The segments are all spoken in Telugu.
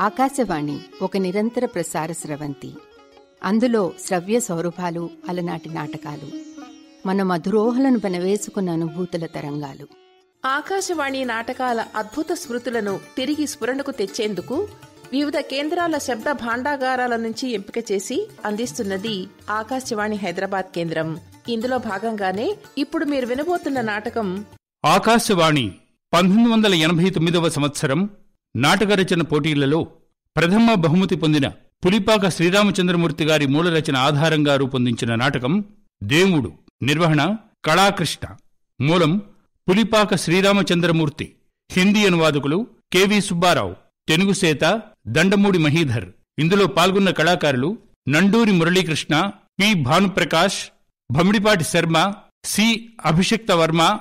ఆకాశవాణి ఒక నిరంతర ప్రసార స్రవంతి. అందులో శ్రవ్య సౌరభాలు అలనాటి నాటకాలు. మన మధురోహలను పెనవేసుకున్న అనుభూతుల తరంగాలు. ఆకాశవాణి నాటకాల అద్భుత స్మృతులను తిరిగి స్ఫురణకు తెచ్చేందుకు వివిధ కేంద్రాల శబ్ద భాండాగారాల నుంచి ఎంపిక చేసి అందిస్తున్నది ఆకాశవాణి హైదరాబాద్ కేంద్రం. ఇందులో భాగంగానే ఇప్పుడు మీరు వినబోతున్న నాటకం ఆకాశవాణి పంతొమ్మిది వందల ఎనభై తొమ్మిదవ సంవత్సరం నాటక రచన పోటీలలో ప్రథమ బహుమతి పొందిన పులిపాక శ్రీరామచంద్రమూర్తి గారి మూల రచన ఆధారంగా రూపొందించిన నాటకం దేవుడు నిర్వహణ కళాకృష్ణ. మూలం పులిపాక శ్రీరామచంద్రమూర్తి. హిందీ అనువాదకులు కెవి సుబ్బారావు తెలుగుసేత దండమూడి మహీధర్. ఇందులో పాల్గొన్న కళాకారులు Nanduri Muralikrishna P Bhanuprakash Bhamidipati Sharma C Abhishikta Varma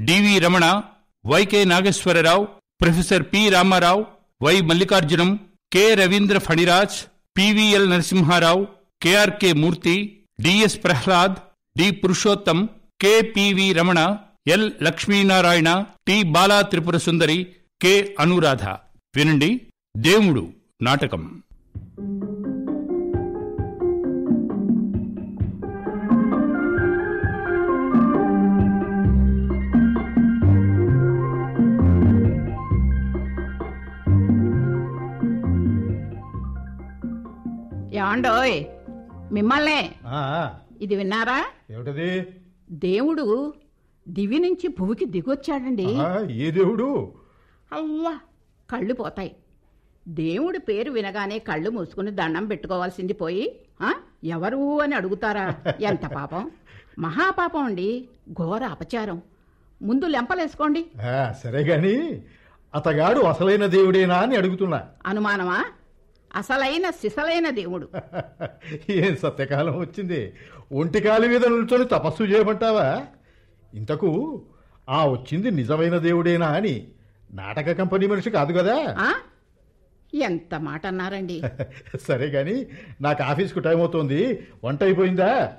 DV Ramana YK Nageswararao professor P Ramarao Y Mallikarjunam K Ravindra Phaniraj PVL Narasimharao KRK Murthy DS Prahlad D Purushottam KPV Ramana L Lakshminarayana T Bala Tripura Sundari K Anuradha. వినండి దేవుడు నాటకం. ఏమండోయ్ మిమ్మల్నే. ఇది విన్నారా? ఏమిటది? దేవుడు దివి నుంచి భువికి దిగొచ్చాడండి. ఏ దేవుడు? అవ్వా కళ్ళు పోతాయి. దేవుడి పేరు వినగానే కళ్ళు మూసుకుని దండం పెట్టుకోవాల్సింది పోయి ఎవరు అని అడుగుతారా? ఎంత పాపం. మహాపాపం అండి ఘోర అపచారం. ముందు లెంపలేసుకోండి. సరే గాని అతగాడు అసలైన దేవుడేనా అని అడుగుతున్నా. అనుమానమా? అసలైన సిసలైన దేవుడు. ఏం సత్యకాలం వచ్చింది? ఒంటికాలి మీద నిల్చొని తపస్సు చేయమంటావా? ఇంతకు ఆ వచ్చింది నిజమైన దేవుడేనా అని నాటక కంపెనీ మనిషి కాదు కదా? ఎంత మాట అన్నారండి. సరే గాని నాకు ఆఫీస్కు టైం అవుతోంది. వంట అయిపోయిందా?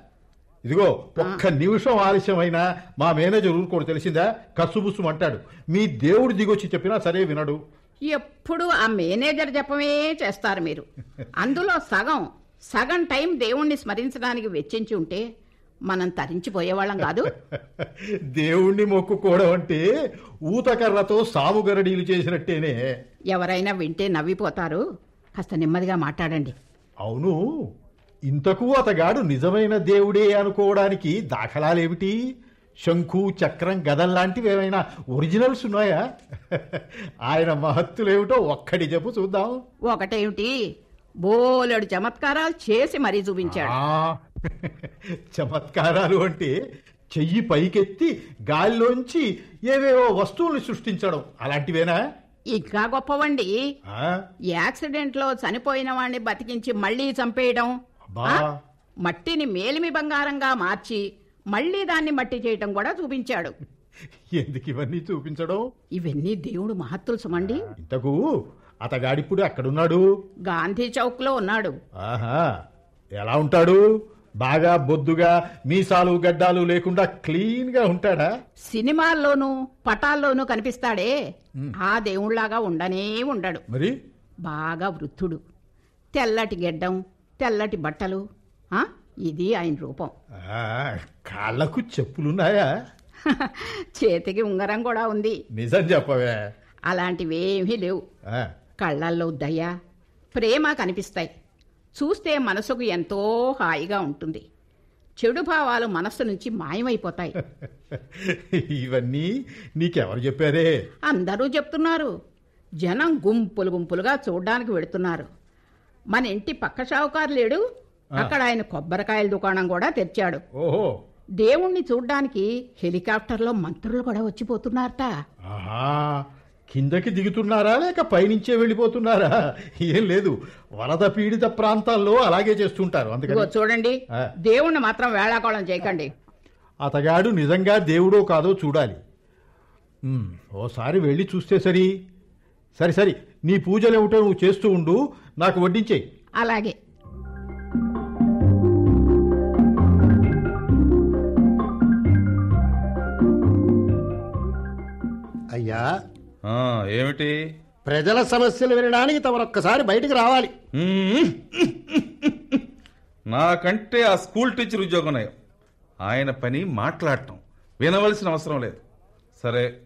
ఇదిగో ఒక్క నిమిషం ఆలస్యమైనా మా మేనేజర్ ఊరుకోడు తెలిసిందా? కసుబుసు అంటాడు. మీ దేవుడు దిగొచ్చి చెప్పినా సరే వినడు. ఎప్పుడు ఆ మేనేజర్ జపమే చేస్తారు మీరు. అందులో సగం సగం టైం దేవుణ్ణి స్మరించడానికి వెచ్చించి ఉంటే మనం తరించిపోయేవాళ్ళం కాదు. దేవుణ్ణి మొక్కుకోవడం అంటే ఊతకర్రతో సాము గరడీలు చేసినట్టేనే. ఎవరైనా వింటే నవ్విపోతారు. కాస్త నెమ్మదిగా మాట్లాడండి. అవును ఇంతకు అతగాడు నిజమైన దేవుడే అనుకోవడానికి దాఖలాలేమిటి? శంఖు చక్రం గదం లాంటివి ఏమైనా ఒరిజినల్స్ ఉన్నాయా? ఆయన మహత్తులేమిటో ఒక్కడి చెప్పు చూద్దాం. ఒకటేమిటి? బోలెడు చమత్కారాలు చేసి మరీ చూపించాడు. చమత్కారాలు అంటే చెయ్యి పైకెత్తి గాలిలోంచి ఏవేవో వస్తువుల్ని సృష్టించడం. అలాంటివేనా? ఇంకా గొప్పవండి. ఆ, యాక్సిడెంట్లో చనిపోయిన వాడిని బతికించి మళ్ళీ చంపేయడం? మట్టిని మేలిమి బంగారంగా మార్చి మళ్ళీ దాన్ని మట్టి చేయటం కూడా చూపించాడు. ఎందుకు ఇవన్నీ చూపించడం? ఇవన్నీ దేవుడు మహత్తులు సుమండి. ఇంతకు అతగాడిప్పుడు ఎక్కడున్నాడు? గాంధీ చౌక్లో ఉన్నాడు. ఆహా ఎలా ఉంటాడు? బాగా బొద్దుగా మీసాలు గడ్డాలు లేకుండా క్లీన్గా ఉంటాడా? సినిమాల్లోనూ పటాల్లోనూ కనిపిస్తాడే. ఆ దేవుళ్ళాగా ఉండనే ఉండడు. మరి? బాగా వృద్ధుడు. తెల్లటి గెడ్డం తెల్లటి బట్టలు ఆ? ఇది ఆయన రూపం. కాళ్ళకు చెప్పులున్నాయా? చేతికి ఉంగరం కూడా ఉంది. నిజం చెప్పవే. అలాంటివేమీ లేవు. కళ్ళల్లో దయ ప్రేమ కనిపిస్తాయి. చూస్తే మనసుకు ఎంతో హాయిగా ఉంటుంది. చెడు భావాలు మనస్సు నుంచి మాయమైపోతాయి. ఇవన్నీ నీకెవరు చెప్పారే? అందరూ చెప్తున్నారు. జనం గుంపులు గుంపులుగా చూడ్డానికి వెడుతున్నారు. మన ఇంటి పక్క షావుకారు లేడు? అక్కడ ఆయన కొబ్బరికాయల దుకాణం కూడా తెరిచాడు. ఓహో. దేవుణ్ణి చూడ్డానికి హెలికాప్టర్లో మంత్రులు కూడా వచ్చిపోతున్నారట. ఆహా. కిందకి దిగుతున్నారా లేక పైనుంచే వెళ్ళిపోతున్నారా? ఏం లేదు. వరద పీడిత ప్రాంతాల్లో అలాగే చేస్తుంటారు. అందుకని చూడండి. దేవుణ్ణి మాత్రం వేళాకోళం చేయకండి. అతగాడు నిజంగా దేవుడో కాదో చూడాలి. ఓసారి వెళ్ళి చూస్తే సరి. సరి సరి. నీ పూజలేమిటో నువ్వు చేస్తూ ఉండు. నాకు వడ్డించేయి. అలాగే. ఏమిటి? ప్రజల సమస్యలు వినడానికి తమరొక్కసారి బయటికి రావాలి. నాకంటే ఆ స్కూల్ టీచర్ ఉద్యోగం నయం. ఆయన పని మాట్లాడటం. వినవలసిన అవసరం లేదు. సరే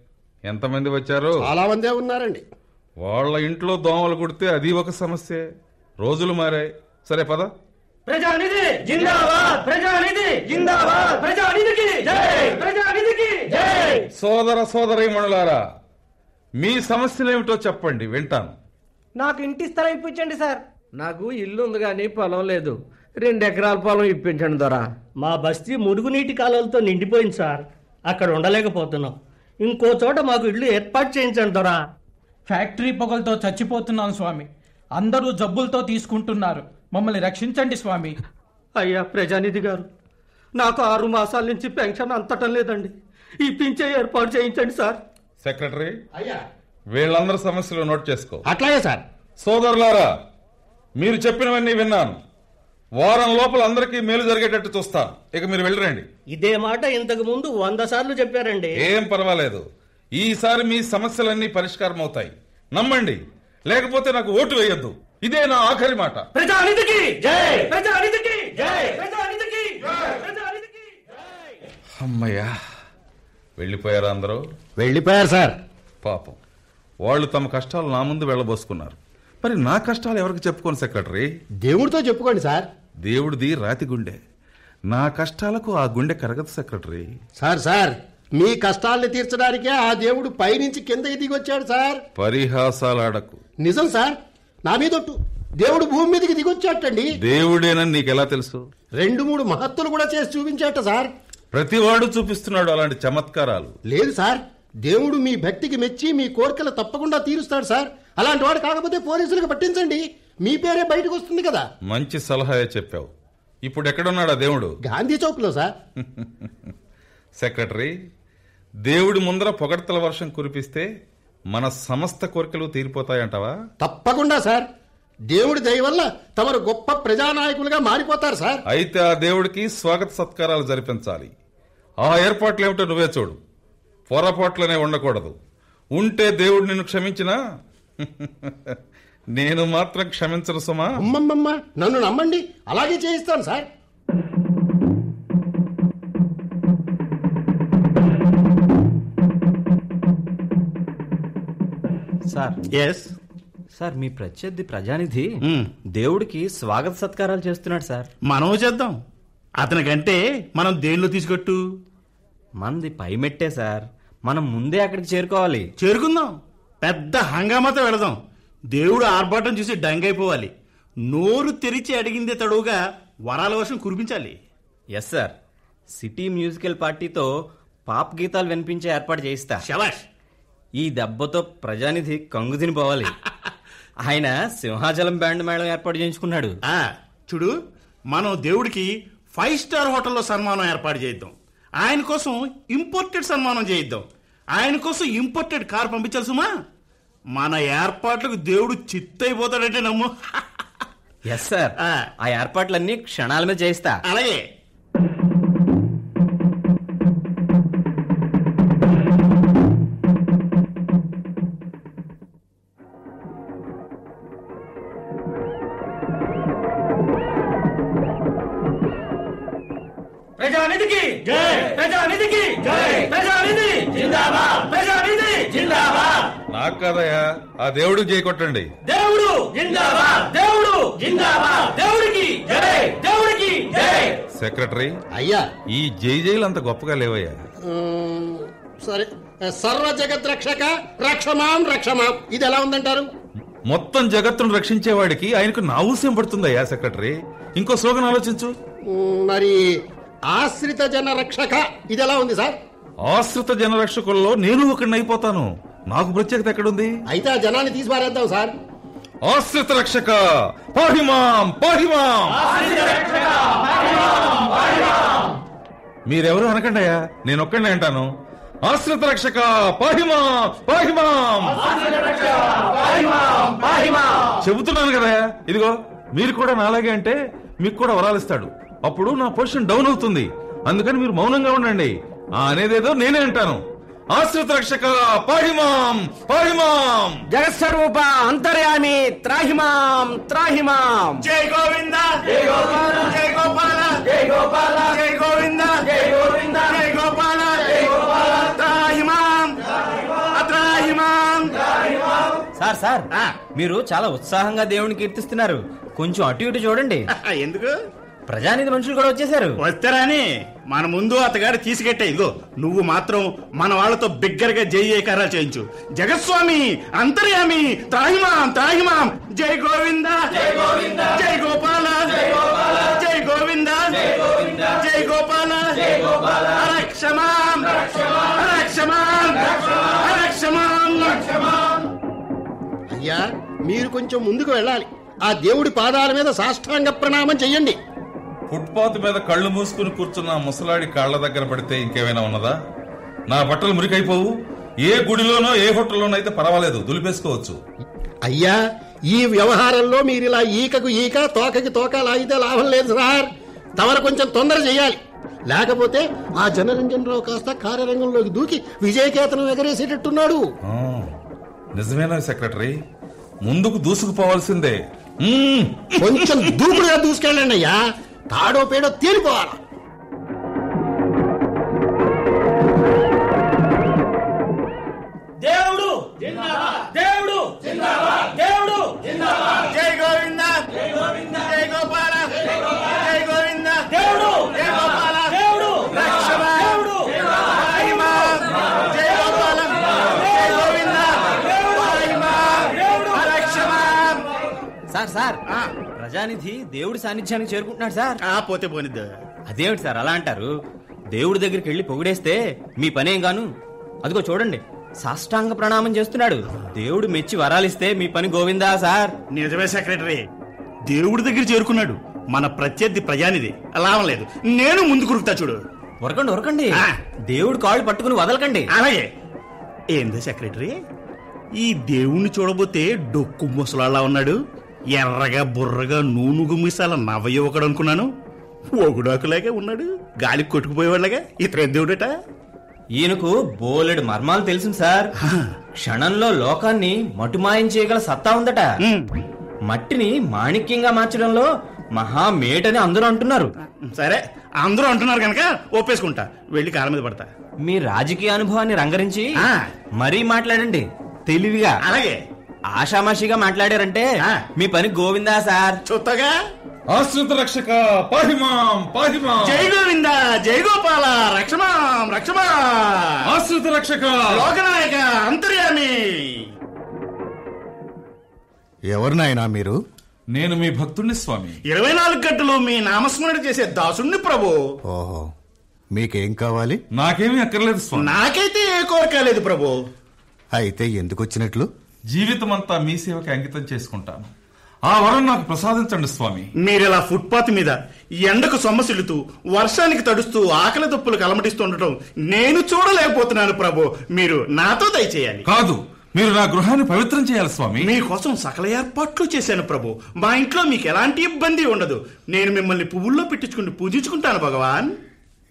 ఎంతమంది వచ్చారు? చాలా మందే ఉన్నారండి. వాళ్ళ ఇంట్లో దోమలు కుడితే అది ఒక సమస్య. రోజులు మారాయి. సరే పద. ప్రజానిధి జిందాబాద్! ప్రజానిధి జిందాబాద్! ప్రజానిధికి జై! ప్రజానిధికి జై! సోదర సోదరీమణులారా మీ సమస్యలేమిటో చెప్పండి వింటాను. నాకు ఇంటి స్థలం ఇప్పించండి సార్. నాకు ఇల్లు ఉంది కానీ పొలం లేదు. రెండు ఎకరాల పొలం ఇప్పించండి దొరా. మా బస్తీ మురుగునీటి కాలువలతో నిండిపోయింది సార్. అక్కడ ఉండలేకపోతున్నాం. ఇంకో చోట మాకు ఇల్లు ఏర్పాటు చేయించండి దొరా. ఫ్యాక్టరీ పొగలతో చచ్చిపోతున్నాం స్వామి. అందరూ జబ్బులతో తీసుకుంటున్నారు. మమ్మల్ని రక్షించండి స్వామి. అయ్యా ప్రజానిధి గారు. నాకు ఆరు మాసాల నుంచి పెన్షన్ అంతటం లేదండి. ఈ పింఛే ఏర్పాటు చేయించండి సార్. సెక్రటరీ అయ్యా. వీళ్ళందరి సమస్యలు నోట్ చేసుకో. అట్లాగే సార్. సోదరులారా మీరు చెప్పినవన్నీ విన్నాను. వారం లోపల అందరికీ మేలు జరిగేటట్టు చూస్తాను ఇక మీరు వెళ్ళరండి. ఇదే మాట ఇంతకు ముందు వంద సార్లు చెప్పారండి. ఏం పర్వాలేదు. ఈసారి మీ సమస్యలన్నీ పరిష్కారం అవుతాయి నమ్మండి. లేకపోతే నాకు ఓటు వేయొద్దు. ఇదే నా ఆఖరి మాట. ప్రజానిధికి జై! ప్రజానిధికి జై! ప్రజానిధికి ప్రజానిధికి అమ్మయ్యా. వెళ్ళిపోయారా అందరూ? వెళ్ళిపోయారు సార్. పాపం. వాళ్ళు తమ కష్టాలు నా ముందు వెళ్ళబోసుకున్నారు. మరి నా కష్టాలు ఎవరికి చెప్పుకోను సెక్రటరీ? దేవుడితో చెప్పుకోండి సార్. దేవుడిది రాతి గుండె. నా కష్టాలకు ఆ గుండె కరగదు సెక్రటరీ. సార్ సార్ మీ కష్టాల్ని తీర్చడానికే ఆ దేవుడు పైనుంచి కిందకి దిగొచ్చాడు సార్. పరిహాసాలాడకు. నిజం సార్. నా మీదొట్టు దేవుడు భూమి మీదకి దిగొచ్చాటండి దేవుడేనని నీకెలా తెలుసు? రెండు మూడు మహత్తులు కూడా చేసి చూపించాట సార్. ప్రతివాడు చూపిస్తున్నాడు అలాంటి చమత్కారాలు. లేదు సార్. దేవుడు మీ భక్తికి మెచ్చి మీ కోరికలు తప్పకుండా తీరుస్తాడు సార్. అలాంటి వాడు కాకపోతే పోలీసులకు పట్టించండి. మీ పేరే బయటకు వస్తుంది కదా. మంచి సలహాయే చెప్పావు. ఇప్పుడు ఎక్కడున్నాడా దేవుడు? గాంధీ చౌక్లో సార్. సెక్రటరీ దేవుడి ముందర పొగడ్తల వర్షం కురిపిస్తే మన సమస్త కోరికలు తీరిపోతాయంటావా? తప్పకుండా సార్. దేవుడి దయ వల్ల తమరు గొప్ప ప్రజానాయకులుగా మారిపోతారు సార్. అయితే ఆ దేవుడికి స్వాగత సత్కారాలు జరిపించాలి. ఆ ఏర్పాట్లు ఏమిటో నువ్వే చూడు. పొరపాట్లనే ఉండకూడదు. ఉంటే దేవుడు నిన్ను క్షమించినా? నేను మాత్రం క్షమించను సుమా. అమ్మమ్మమ్మ నన్ను నమ్మండి. అలాగే చేయిస్తాను సార్. సార్. ఎస్ సార్ మీ ప్రత్యర్థి ప్రజానిధి దేవుడికి స్వాగత సత్కారాలు చేస్తున్నాడు సార్. మనం చేద్దాం. అతనికంటే మనం దేనిలో తీసుకొట్టు మనది పై మెట్టే సార్. మనం ముందే అక్కడికి చేరుకోవాలి. చేరుకుందాం. పెద్ద హంగామాతో వెళదాం. దేవుడు ఆర్భాటం చూసి డంగైపోవాలి. నోరు తెరిచి అడిగిందే తడువుగా వరాల వర్షం కురిపించాలి. ఎస్ సార్ సిటీ మ్యూజికల్ పార్టీతో పాప్ గీతాలు వినిపించే ఏర్పాటు చేయిస్తా. శబాష్! ఈ దెబ్బతో ప్రజానిధి కంగు తినిపోవాలి. ఆయన సింహాచలం బ్యాండ్ మేళం ఏర్పాటు చేయించుకున్నాడు. చూడు మనం దేవుడికి ఫైవ్ స్టార్ హోటల్లో సన్మానం ఏర్పాటు చేద్దాం ఆయన కోసం ఇంపోర్టెడ్ సన్మానం చేయిద్దాం. ఆయన కోసం ఇంపోర్టెడ్ కార్ పంపించాలి సుమా. మన ఏర్పాట్లకు దేవుడు చిత్తైపోతాడంటే నమ్ము. ఎస్ సార్ ఆ ఏర్పాట్లన్నీ క్షణాల మీద చేయిస్తా. అలాగే. ప్రజానిధికి! జై! ప్రజానిధి! జిందాబాద్! ప్రజానిధి! జిందాబాద్! నాకు కాదయ్యా ఆ దేవుడికి చేయకొట్టండి దేవుడు! జిందాబాద్! దేవుడు! జిందాబాద్! దేవుడికి! జై! దేవుడికి! జై! సెక్రటరీ అయ్యా! ఈ జై జైలు అంత గొప్పగా లేవయ్యా. సరే సర్వ జగత్ రక్షక రక్షమాం రక్షమాం. ఇది ఎలా ఉందంటారు? మొత్తం జగత్తును రక్షించేవాడికి ఆయనకు నా ఊసేం పడుతుందయ్యా సెక్రటరీ. ఇంకో స్లోగన్ ఆలోచించు. మరి ఆశ్రిత జన రక్షక. ఇది ఎలా ఉంది సార్? ఆశ్రిత జనరక్షకుల్లో నేను ఒకడిని అయిపోతాను. నాకు ప్రత్యేకత ఎక్కడుంది? అయితే ఆ జనాన్ని తీసి పారేద్దాం సార్. ఆశ్రిత రక్షక పాహిమాం పాహిమాం. మీరెవరు అనకండియా నేను ఒక్కడినే అంటాను. ఆశ్రిత రక్షక పాహిమాం పాహిమాం. చెబుతున్నాను కదా ఇదిగో మీరు కూడా నాలాగే అంటే మీకు కూడా వరాలిస్తాడు. అప్పుడు నా పొజిషన్ డౌన్ అవుతుంది. అందుకని మీరు మౌనంగా ఉండండి. ఆ అనేదేదో నేనే అంటాను. ఆశ్రిత రక్షక పాహిమాం పాహిమాం! జగస్వరూప అంతర్యామి త్రాహిమాం త్రాహిమాం! జై గోవింద! జై గోపాల! జై గోపాల! జై గోపాల! జై గోవింద! జై గోవింద! జై గోపాల! జై గోపాల! త్రాహిమాం! అత్రాహిమాం సార్ సార్ మీరు చాలా ఉత్సాహంగా దేవుని కీర్తిస్తున్నారు. కొంచెం అటు ఇటు చూడండి. ఎందుకు? ప్రజానిధి మనుషులు కూడా వచ్చేసారు వస్తారని మన ముందు అతగాడు తీసుకెట్టే ఇదిగో నువ్వు మాత్రం మన వాళ్ళతో బిగ్గరగా జై జయకారాలు చేయించు. జగస్వామి అంతర్యామి త్రాహిమాం త్రాహిమాం జై గోవింద జై గోవింద జై గోపాల జై గోపాల జై గోవింద జై గోవింద జై గోపాల జై గోపాల రక్షమాం రక్షమాం రక్షమాం అయ్యా మీరు కొంచెం ముందుకు వెళ్ళాలి. ఆ దేవుడి పాదాల మీద సాష్టాంగ ప్రణామం చెయ్యండి. ఫుట్పాత్ మీద కళ్ళు మూసుకుని కూర్చున్న ముసలాడి కాళ్ళ దగ్గర పడితే ఇంకేమైనా ఉన్నదా? నా బట్టలు మురికైపోవు. ఏ గుడిలోనో ఏ హోటల్లోనో అయితే పర్వాలేదు దులిపేసుకోవచ్చు. అయ్యా ఈ వ్యవహారంలో మీరు ఇలా ఈకకు ఈక తోకకి తోక లాగితే లాభం లేదు సార్. తమరు కొంచెం తొందర చేయాలి. లేకపోతే ఆ జనరంజనరావు కాస్త కార్యరంగంలోకి దూకి విజయకేతనం ఎగరేసేటట్టున్నాడు. నిజమేనా సెక్రటరీ? ముందుకు దూసుకుపోవాల్సిందే. కొంచెం దూకుడుగా దూసుకెళ్ళండి అయ్యా. తాడో పేడో తేలిపోవాలా? దేవుడు! దేవుడు! దేవుడు! జై గోవింద! జై గోవింద! జై గోపాల! జై గోవింద! దేవుడు! జై గోపాల! దేవుడు! రక్షమా! దేవుడు! త్రాహిమా జై గోపాల! జై గోవింద! త్రాహిమా రక్షమా! Sir sir! ప్రజానిధి దేవుడి సాన్నిధ్యానికి చేరుకుంటున్నాడు సార్. ఆ పోతే పోనిద్దు. అదేమిటి సార్ అలా అంటారు? దేవుడి దగ్గరికి వెళ్ళి పొగిడేస్తే మీ పనేం గాను? అదిగో చూడండి సాష్టాంగ ప్రణామం చేస్తున్నాడు. దేవుడు మెచ్చి వరాలిస్తే మీ పని గోవిందా సార్? నిజమే సెక్రటరీ. దేవుడి దగ్గర చేరుకున్నాడు. మన ప్రత్యర్థి ప్రజానిది లాభం లేదు. నేను ముందు కురుకుతా చూడు. ఉరకండి ఉరకండి. దేవుడు కాళ్ళు పట్టుకుని వదలకండి. అలాగే. ఏందో సెక్రటరీ? ఈ దేవుణ్ణి చూడబోతే డొక్కు ముసలాళ్ళ ఉన్నాడు. ఎర్రగా బుర్రగా నూనె గుమ్మిసాల నవ యువకుడు అనుకున్నాను. ఒగుడాకులాగే ఉన్నాడు. గాలి కొట్టుకుపోయేవాళ్ళగా. ఇతర దేవుడట? ఈయనకు బోలెడు మర్మాలు తెలుసు సార్. క్షణంలో లోకాన్ని మటుమాయం చేయగల సత్తా ఉందట. మట్టిని మాణిక్యంగా మార్చడంలో మహా మేటని అందరూ అంటున్నారు. సరే అందరూ అంటున్నారు కనుక ఒప్పేసుకుంటా. వెళ్ళి కాళ్ళ మీద పడతా. మీ రాజకీయ అనుభవాన్ని రంగరించి మరీ మాట్లాడండి. తెలివిగా. అలాగే. ఆషామాషిగా మాట్లాడారంటే మీ పని గోవిందా సార్? చూస్తాగా ఆశ్రిత రక్షక పాహిమాం పాహిమాం. జై గోవింద జై గోపాల రక్షమాం రక్షమా. ఆశ్రిత రక్షక. లోకనాయక అంతర్యామి. ఎవరు నాయనా మీరు? నేను మీ భక్తుణ్ణి స్వామి. ఇరవై నాలుగు గంటలు మీ నామస్మరణ చేసే దాసుణ్ణి ప్రభు. ఓహో మీకేం కావాలి? నాకేమీ అక్కర్లేదు స్వామి. నాకైతే ఏ కోరిక లేదు ప్రభు. అయితే ఎందుకు వచ్చినట్లు? జీవితమంతా మీ సేవకి అంకితం చేసుకుంటాను. ఆ వరం నాకు ప్రసాదించండి స్వామి. మీరిలా ఫుట్పాత్ మీద ఎండకు సొమ్మసిల్లుతూ వర్షానికి తడుస్తూ ఆకలి దప్పులు కలమటిస్తుండటం నేను చూడలేకపోతున్నాను ప్రభు. మీరు నాతో దయచేయాలి. కాదు మీరు నా గృహాన్ని పవిత్రం చేయాలి స్వామి. మీకోసం సకల ఏర్పాట్లు చేశాను ప్రభు. మా ఇంట్లో మీకు ఎలాంటి ఇబ్బంది ఉండదు. నేను మిమ్మల్ని పువ్వుల్లో పెట్టించుకుని పూజించుకుంటాను భగవాన్.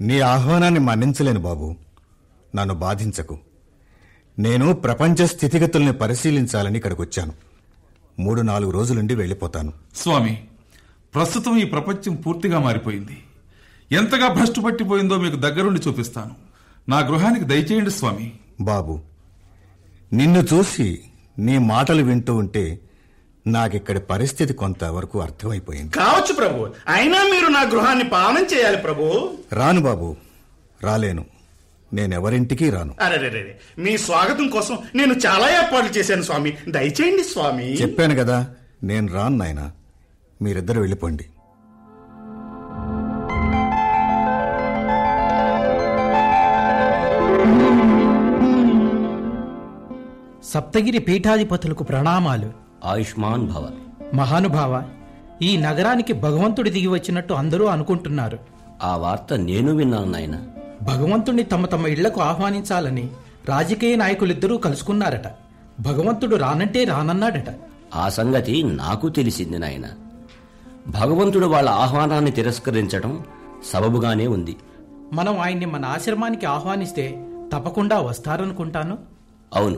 నీ ఆహ్వానాన్ని మన్నించలేను బాబు. నన్ను బాధించకు. నేను ప్రపంచ స్థితిగతుల్ని పరిశీలించాలని ఇక్కడికి వచ్చాను మూడు నాలుగు రోజులుండి వెళ్ళిపోతాను. స్వామి ప్రస్తుతం ఈ ప్రపంచం పూర్తిగా మారిపోయింది. ఎంతగా భ్రష్టు పట్టిపోయిందో మీకు దగ్గరుండి చూపిస్తాను. నా గృహానికి దయచేయండి స్వామి. బాబు నిన్ను చూసి నీ మాటలు వింటూ ఉంటే నాకిక్కడి పరిస్థితి కొంతవరకు అర్థమైపోయింది. కావచ్చు ప్రభు అయినా మీరు నా గృహాన్ని పాలన చేయాలి ప్రభు. రాను బాబు రాలేను. నేనెవరింటికి రాను. అరే మీ స్వాగతం కోసం నేను చాలా ఏర్పాట్లు చేశాను స్వామి. దయచేయండి స్వామి. చెప్పాను కదా నేను రాను నాయనా. మీరిద్దరు వెళ్ళిపోండి. సప్తగిరి పీఠాధిపతులకు ప్రణామాలు. ఆయుష్మాన్ భవ. మహానుభావ ఈ నగరానికి భగవంతుడి దిగి వచ్చినట్టు అందరూ అనుకుంటున్నారు. ఆ వార్త నేను విన్నాను నాయన. భగవంతుణ్ణి తమ తమ ఇళ్ళకు ఆహ్వానించాలని రాజకీయ నాయకులిద్దరూ కలుసుకున్నారట. భగవంతుడు రానంటే రానన్నాడట. ఆ సంగతి నాకు తెలిసింది నాయన. భగవంతుడు వాళ్ళ ఆహ్వానాన్ని తిరస్కరించడం సబబుగానే ఉంది. మనం ఆయన్ని మన ఆశ్రమానికి ఆహ్వానిస్తే తప్పకుండా వస్తారనుకుంటాను? అవును.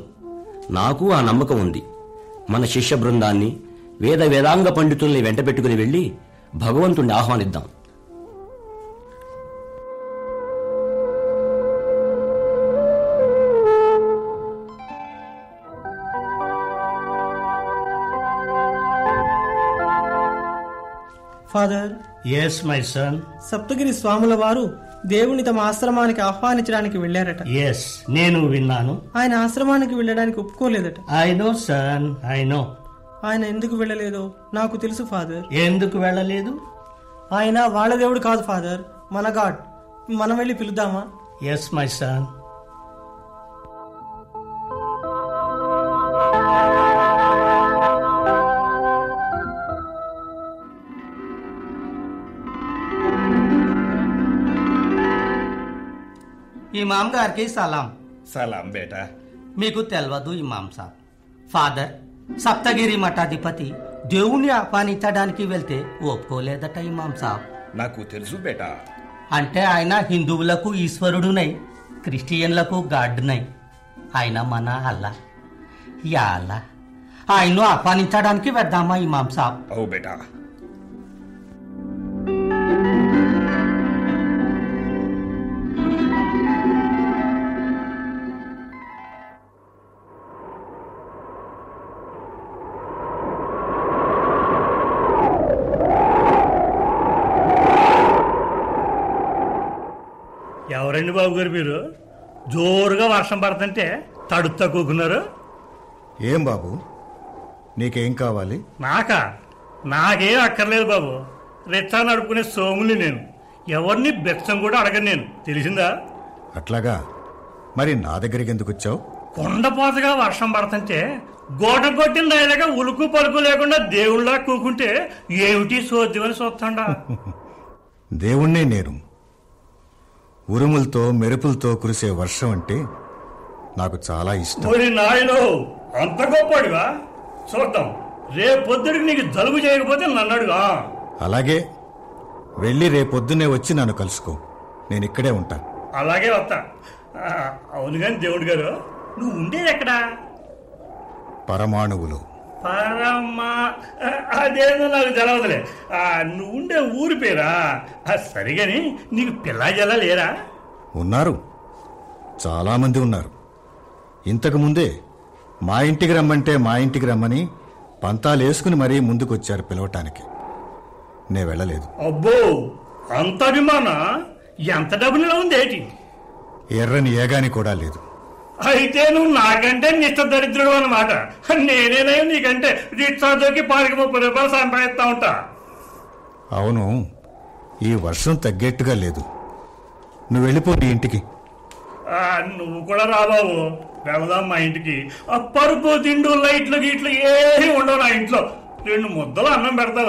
నాకు ఆ నమ్మకం ఉంది. మన శిష్య బృందాన్ని వేద వేదాంగ పండితుల్ని వెంటబెట్టుకుని వెళ్ళి భగవంతుణ్ణి ఆహ్వానిద్దాం. Father yes my son Saptagiri స్వాముల వారు దేవుని తమ ఆశ్రమానికి ఆహ్వానించడానికి వెళ్ళారట. ఎస్ నేను విన్నాను. ఆయన ఆశ్రమానికి వెళ్ళడానికి ఒప్పుకోలేదట. I know son I know ఆయన ఎందుకు వెళ్ళలేదో? నాకు తెలుసు ఫాదర్ ఎందుకు వెళ్ళలేదు? ఆయన వాళ్ళ దేవుడు కాదు ఫాదర్ మన గాడ్. మనం వెళ్ళి పిలుద్దామా? ఎస్ మై సన్ ఇమాం గారికి సలాం. సలాం బేటా. మీకు తెలియదు ఇమాం సాబ్ ఫాదర్ సప్తగిరి మఠాధిపతి దేవుణ్ణి ఆహ్వానించడానికి వెళ్తే ఒప్పుకోలేదట ఇమాం సాబ్ నాకు తెలుసు బేటా. అంటే ఆయన హిందువులకు ఈశ్వరుడునై క్రిస్టియన్లకు గాడ్నై. ఆయన మన అల్లా. యా అల్లా. ఆయన్ను ఆహ్వానించడానికి వెళ్దామా ఇమాం సాబ్ అవు బేటా. ఎవరండి బాబు గారు మీరు. జోరుగా వర్షం పడుతుంటే తడుపుతా కూకున్నారు. ఏం బాబు? నీకేం కావాలి? నాకా? నాకేం అక్కర్లేదు బాబు. రిచ్చా నడుపుకునే సోముని నేను. ఎవరిని బెచ్చం కూడా అడగను నేను. తెలిసిందా? అట్లాగా. మరి నా దగ్గరికి ఎందుకు వచ్చావు? కొండపోతగా వర్షం పడుతుంటే గోడ కొట్టిన రైలుగా ఉలుకు పలుకు లేకుండా దేవుళ్ళ కూకుంటే ఏమిటి సోద్యమని చూస్తాడా? దేవుణ్ణే నేను ఉరుములతో మెరుపులతో కురిసే వర్షం అంటే నాకు చాలా ఇష్టం. మరి నాయనో అంత గొప్పడివా చూద్దాం. రేపు పొద్దుడికి నీకు జలుబు చేయకపోతే నన్ను అడుగు. అలాగే వెళ్ళి రేపొద్దునే వచ్చి నన్ను కలుసుకో. నేను ఇక్కడే ఉంటా. అలాగే వస్తా. అవును కానీ దేవుడు గారు నువ్వు ఉండేది ఎక్కడా? పరమాణువులు. పరమా అదేదో నాకు తెలవదులే. నువ్వు ఉండే ఊరి పేరా? ఆ, సరిగాని నీకు పిల్ల జల్ల లేరా? ఉన్నారు. చాలామంది ఉన్నారు. ఇంతకు ముందే మా ఇంటికి రమ్మంటే మా ఇంటికి రమ్మని పంతాలేసుకుని మరీ ముందుకొచ్చారు పిలవటానికి. నే వెళ్ళలేదు. అబ్బో అంత అభిమాన? ఎంత డబ్బులు ఉంది ఏంటి? ఎర్రని ఏగాని కూడా లేదు. అయితే నువ్వు నాకంటే నిష్ట దరిద్రుడు అన్నమాట. నేనేనే నీకంటే రిక్షాదోకి పాతిక ముప్పై రూపాయలు సంపాదిస్తా ఉంటా. అవును ఈ వర్షం తగ్గేట్టుగా లేదు. నువ్వు వెళ్ళిపో నీ ఇంటికి. నువ్వు కూడా రా బాబు. వెళదాం మా ఇంటికి. ఆ పరుపు తిండు లైట్లు గీట్లు ఏమీ ఉండవు నా ఇంట్లో. రెండు ముద్దలు అన్నం పెడతా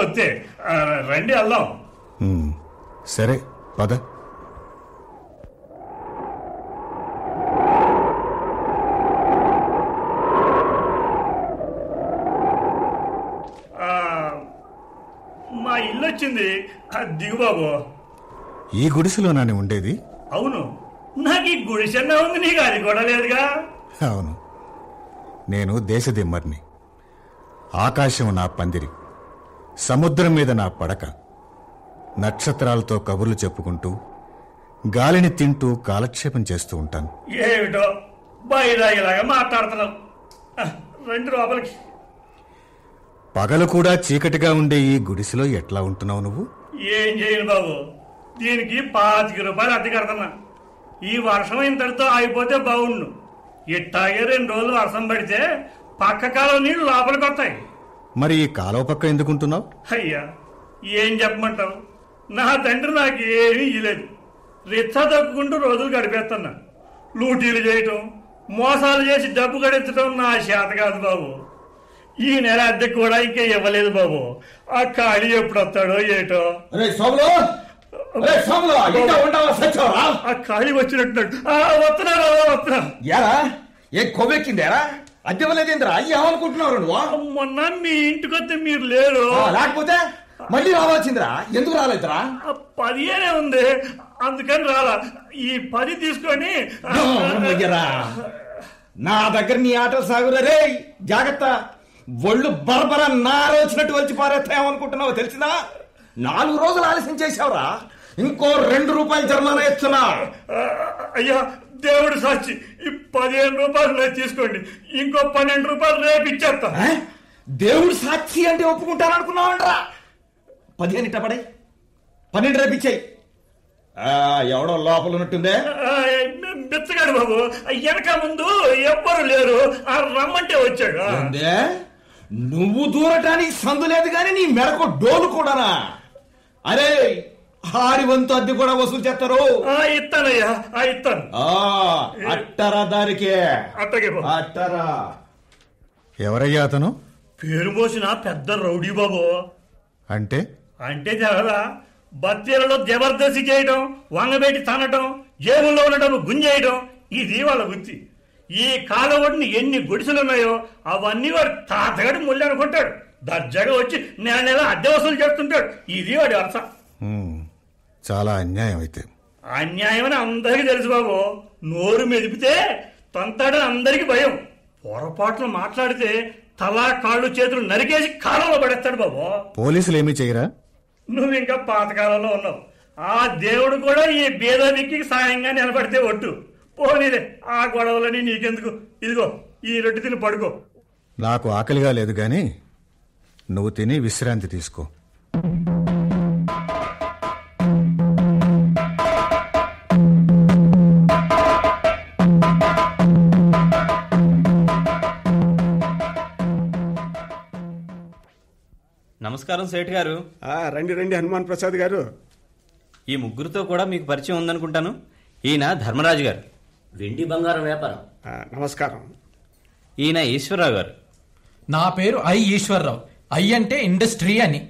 ఆ, రండి వెళ్దాం. సరే పద ఆ, మా ఇల్లు వచ్చింది. దిగు బాబు. ఈ గుడిసెలో నాని ఉండేది? అవును. నాకు ఈ గుడిసెన్న ఉంది నీకు అది కూడా లేదుగా. అవును. నేను దేశదిమ్మర్ని ఆకాశం నా పందిరి సముద్రం మీద నా పడక. నక్షత్రాలతో కబుర్లు చెప్పుకుంటూ గాలిని తింటూ కాలక్షేపం చేస్తూ ఉంటాను. ఏమిటో బయలాగేలాగా మాట్లాడుతున్నావు. ఆ, రండి లోపలికి. పగలు కూడా చీకటిగా ఉండే ఈ గుడిసెలో ఎట్లా ఉంటున్నావు నువ్వు? ఏం చేయను బాబు? దీనికి పాతిక రూపాయలు అద్దె కడుతున్నా ఈ వర్షం ఇంతటితో ఆగిపోతే బాగుండు ఇట్టాగే రెండు రోజులు వర్షం పడితే పక్క కాలం నీళ్ళు లోపలికి వస్తాయి. మరి ఈ కాలువ పక్క ఎందుకుంటున్నావు? అయ్యా ఏం చెప్పమంటావు? నా తండ్రి నాకు ఏమీ ఇయ్యలేదు. రిచ్చా తప్పుకుంటూ రోజులు గడిపేస్తున్నా. లూటీలు చేయటం మోసాలు చేసి డబ్బు గడించడం నా చేత కాదు బాబు. ఈ నెల అద్దె కూడా ఇంకా ఇవ్వలేదు బాబు. ఆ ఖాళీ ఎప్పుడు వస్తాడో ఏటో. ఆ ఖాళీ వచ్చినట్టున్నాడు. వస్తున్నాడు వస్తున్నా ఏ కొవ్వెక్కిందేరా? అద్దె వల్లేదేంద్రా ఏమనుకుంటున్నారు నువ్వు? మొన్న మీ ఇంటికి వస్తే మీరు లేరు. లేకపోతే మళ్ళీ రావాల్సిందిరా. ఎందుకు రాలేదురా? పదిహేనే ఉంది. అందుకని రాలా. ఈ పది తీసుకొని నా దగ్గర నీ ఆటో సాగురా. జాగ్రత్త. ఒళ్ళు బరబర నారోచినట్టు వచ్చి పారేస్తాయేమనుకుంటున్నావు తెలిసిందా? నాలుగు రోజులు ఆలస్యం చేశావురా. ఇంకో రెండు రూపాయలు జరిమానా ఇస్తున్నా. అయ్యా దేవుడు సాక్షి ఈ పదిహేను రూపాయలు తీసుకోండి. ఇంకో పన్నెండు రూపాయలు రేపు ఇచ్చేస్తా. దేవుడు సాక్షి అంటే ఒప్పుకుంటాననుకున్నావంటరా? పదిహేను ఇట్ట పడే పన్నెండు రేపు ఇచ్చాయి. ఎవడో లోపల ఉన్నట్టుందే? బిచ్చగాడు బాబు వెనక ముందు ఎవ్వరు లేరు. ఆ రమ్మంటే వచ్చాడు? నువ్వు దూరటానికి సందు లేదు కానీ నీ మెడకు డోలు కూడానా? అరే హారి వంతు అద్దె కూడా వసూలు చేస్తారు. ఇస్తానయ్యా ఇస్తాను ఆ, అట్టరా దానికే. అట్టరా. ఎవరయ్యా అతను? పేరు మోసిన పెద్ద రౌడీ బాబు. అంటే? అంటే తెలదా బత్తీలలో జబర్దస్తి చేయడం వంగబెట్టి తనటం జేబుల్లో ఉండటం గుంజేయడం ఇది వాళ్ళ వృత్తి ఈ కాలవడిని ఎన్ని గుడిసెలు ఉన్నాయో అవన్నీ వాడు తాతగడి ముళ్ళు అనుకుంటాడు దర్జాగా వచ్చి నెల నెల అద్దె వసూలు చేస్తుంటాడు. ఇది వాడి అర్థ ఉమ్, చాలా అన్యాయం అయితే. అన్యాయం అని అందరికీ తెలుసు బాబు. నోరు మెదిపితే తంతాడని అందరికీ భయం. పొరపాట్లు మాట్లాడితే తలా కాళ్ళు చేతులు నరికేసి కాలంలో పడేస్తాడు బాబు. పోలీసులు ఏమీ చేయరా? నువ్వు ఇంకా పాతకాలంలో ఉన్నావు. ఆ దేవుడు కూడా ఈ బీద విక్కి సాయంగా నిలబడితే ఒట్టు. పోనీలే ఆ గొడవలని నీకెందుకు? ఇదిగో ఈ రొట్టె తిని పడుకో. నాకు ఆకలిగా లేదు గాని నువ్వు తిని విశ్రాంతి తీసుకో. నమస్కారం సేఠ్ గారు. రండి రండి హనుమాన్ ప్రసాద్ గారు. ఈ ముగ్గురితో కూడా మీకు పరిచయం ఉందనుకుంటాను. ఈయన ధర్మరాజు గారు. వెండి బంగారం వ్యాపారం. నమస్కారం. ఈయన ఈశ్వరరావు గారు. నా పేరు ఐ ఈశ్వరరావు. ఐ అంటే ఇండస్ట్రీ అని.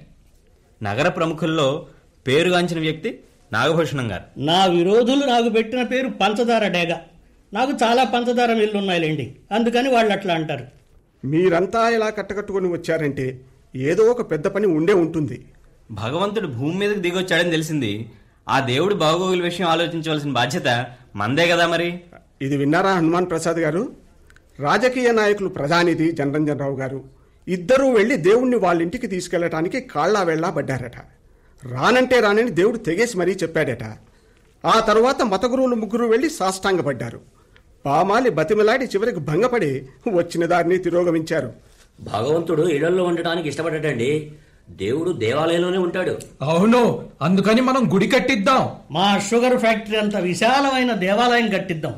నగర ప్రముఖుల్లో పేరుగాంచిన వ్యక్తి నాగభూషణం గారు. నా విరోధులు నాకు పెట్టిన పేరు పంచదార డేగ. నాకు చాలా పంచదార మిల్లు ఉన్నాయిలేండి అందుకని వాళ్ళు అట్లా అంటారు. మీరంతా ఇలా కట్టకట్టుకొని వచ్చారంటే ఏదో ఒక పెద్ద పని ఉండే ఉంటుంది. భగవంతుడు భూమి మీదకి దిగొచ్చాడని తెలిసింది. ఆ దేవుడి బాగోగుల విషయం ఆలోచించవలసిన బాధ్యత మందే కదా మరి? ఇది విన్నారా హనుమాన్ ప్రసాద్ గారు? రాజకీయ నాయకులు ప్రధానిధి జనరంజన్ రావు గారు. ఇద్దరూ వెళ్ళి దేవుణ్ణి వాళ్ళ ఇంటికి తీసుకెళ్ళటానికి కాళ్ళా వెళ్ళా పడ్డారట. రానంటే రానని దేవుడు తెగేసి మరీ చెప్పాడట. ఆ తరువాత మత గురువులు ముగ్గురు వెళ్ళి సాష్టాంగపడ్డారు. పామాలి బతిమలాడి చివరికి భంగపడి వచ్చిన దారిని తిరోగమించారు. భగవంతుడు ఇళ్ళలో ఉండటానికి ఇష్టపడ్డాడండి దేవుడు దేవాలయంలోనే ఉంటాడు. అవును అందుకని మనం గుడి కట్టిద్దాం. మా షుగర్ ఫ్యాక్టరీ అంత విశాలమైన దేవాలయం కట్టిద్దాం.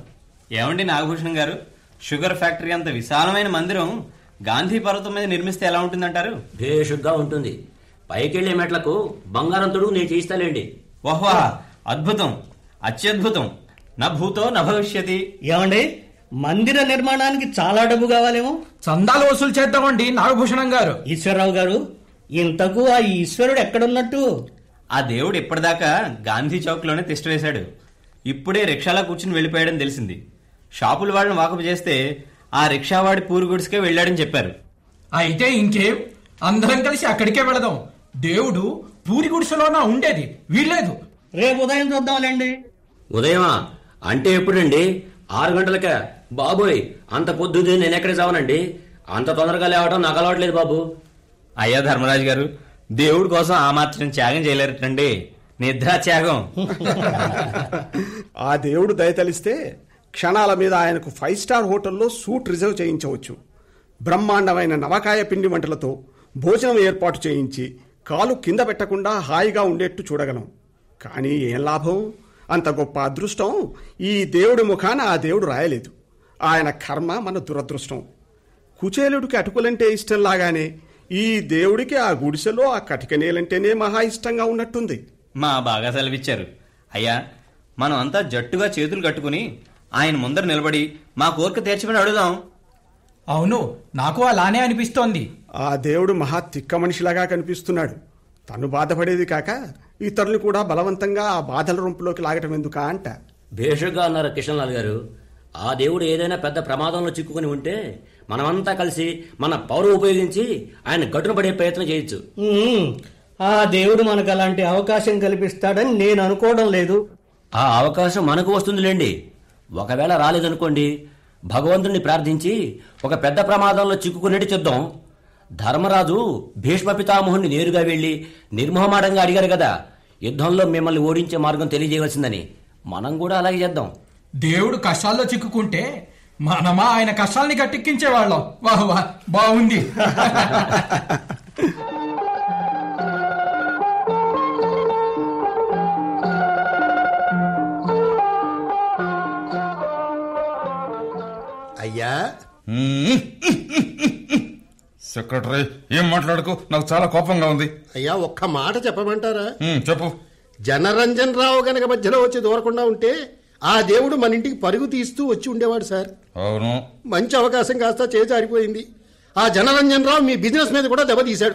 ఏమండి నాగభూషణం గారు? షుగర్ ఫ్యాక్టరీ అంత విశాలమైన మందిరం గాంధీ పర్వతం మీద నిర్మిస్తే ఎలా ఉంటుందంటారు? భేషుగ్గా ఉంటుంది. పైకెళ్ళే మెట్లకు బంగారం తొడుగు నేను చేయిస్తాలేండి. ఓహ్వా అద్భుతం. అత్యద్భుతం. నా భూతో నా భవిష్యతి. ఏమండి? మందిర నిర్మాణానికి చాలా డబ్బు కావాలేమో? చందాలు వసూలు చేద్దామండి నాగభూషణం గారు. ఈశ్వరరావు గారు ఇంతకు ఆ ఈశ్వరుడు ఎక్కడున్నట్టు? ఆ దేవుడు ఇప్పటిదాకా గాంధీ చౌక్లోనే తిష్ట వేశాడు. ఇప్పుడే రిక్షాలో కూర్చుని వెళ్ళిపోయాడని తెలిసింది. షాపుల వాళ్ళని వాకపు చేస్తే ఆ రిక్షావాడి పూరు గుడిసెకే వెళ్ళాడని చెప్పారు. అయితే ఇంకేం? అందరం కలిసి అక్కడికే వెళదాం. దేవుడు పూరి గుడిసెలోనా ఉండేది? వీల్లేదు. రేపు ఉదయం చూద్దాంలేండి. ఉదయమా? అంటే ఎప్పుడండి? ఆరు గంటలకే. బాబోయ్ అంత పొద్దున్నే నేను ఎక్కడ చావనండి అంత తొందరగా లేవటం నాకు అలవాట్లేదు బాబు. అయ్యా ధర్మరాజు గారు దేవుడి కోసం ఆ మాత్రం త్యాగం చేయలేరటండి. నిద్రా త్యాగం ఆ దేవుడు దయతలిస్తే క్షణాల మీద ఆయనకు ఫైవ్ స్టార్ హోటల్లో సూట్ రిజర్వ్ చేయించవచ్చు. బ్రహ్మాండమైన నవకాయ పిండి వంటలతో భోజనం ఏర్పాటు చేయించి కాలు కింద పెట్టకుండా హాయిగా ఉండేట్టు చూడగలం. కానీ ఏం లాభం? అంత గొప్ప అదృష్టం ఈ దేవుడి ముఖాన ఆ దేవుడు రాయలేదు. ఆయన కర్మ మన దురదృష్టం. కుచేలుడికి అటుకులంటే ఇష్టం లాగానే ఈ దేవుడికి ఆ గుడిసెలో ఆ కటిక నేలంటేనే మహా ఇష్టంగా ఉన్నట్టుంది. మా బాగా సెలవిచ్చారు. అయ్యా మనం అంతా జట్టుగా చేతులు కట్టుకుని ఆయన ముందర నిలబడి మా కోరిక తీర్చమని అడుగుదాం. అవును నాకు అలానే అనిపిస్తోంది. ఆ దేవుడు మహా తిక్క మనిషిలాగా కనిపిస్తున్నాడు. తను బాధపడేది కాక ఇతరులు కూడా బలవంతంగా ఆ బాధల రొంపులోకి లాగటం ఎందుకా అంట. భేషుగ్గా అన్నారు కిషన్లాల్ గారు. ఆ దేవుడు ఏదైనా పెద్ద ప్రమాదంలో చిక్కుకొని ఉంటే మనమంతా కలిసి మన పౌరు ఉపయోగించి ఆయన గట్టున పడే ప్రయత్నం చేయొచ్చు. ఆ దేవుడు మనకు అలాంటి అవకాశం కల్పిస్తాడని నేను అనుకోవడం లేదు. ఆ అవకాశం మనకు వస్తుందిలేండి. ఒకవేళ రాలేదనుకోండి భగవంతుడిని ప్రార్థించి ఒక పెద్ద ప్రమాదంలో చిక్కుకునేట్టు చెప్దాం. ధర్మరాజు భీష్మ పితామహుని నేరుగా వెళ్ళి నిర్మోహమాటంగా అడిగారు కదా. యుద్ధంలో మిమ్మల్ని ఓడించే మార్గం తెలియజేయవలసిందని. మనం కూడా అలాగే చేద్దాం. దేవుడు కష్టాల్లో చిక్కుకుంటే మనమా ఆయన కష్టాల్ని గట్టెక్కించే వాళ్ళం వాహ్ వాహ్ బాగుంది. అయ్యా? సెక్రటరీ ఏం మాట్లాడకు? నాకు చాలా కోపంగా ఉంది. అయ్యా ఒక్క మాట చెప్పమంటారా? చెప్పు. జనరంజన్ రావు గనక మధ్యలో వచ్చి దూరకుండా ఉంటే ఆ దేవుడు మన ఇంటికి పరుగు తీస్తూ వచ్చి ఉండేవాడు సార్. అవును. మంచి అవకాశం కాస్త చేజారిపోయింది. ఆ జనరంజన్ రావు మీ బిజినెస్ మీద కూడా దెబ్బతీశాడు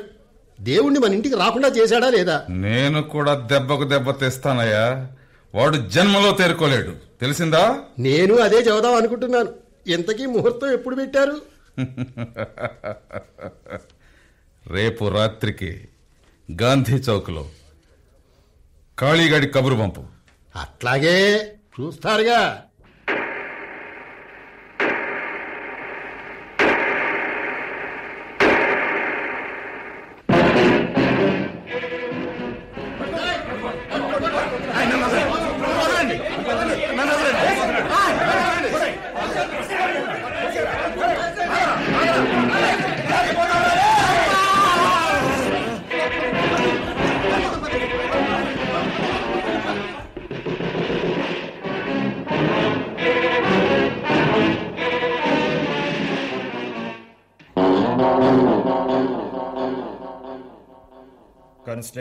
దేవుణ్ణి మన ఇంటికి రాకుండా చేశాడా లేదా? నేను కూడా దెబ్బకు దెబ్బ తెస్తానయ్యా. వాడు జన్మలో తేరుకోలేడు. తెలిసిందా? నేను అదే చెబుదాం అనుకుంటున్నాను. ఇంతకీ ముహూర్తం ఎప్పుడు పెట్టారు? రేపు రాత్రికి గాంధీ చౌక్లో కాళీగడి కబురు పంపు. అట్లాగే చూస్తారుగా.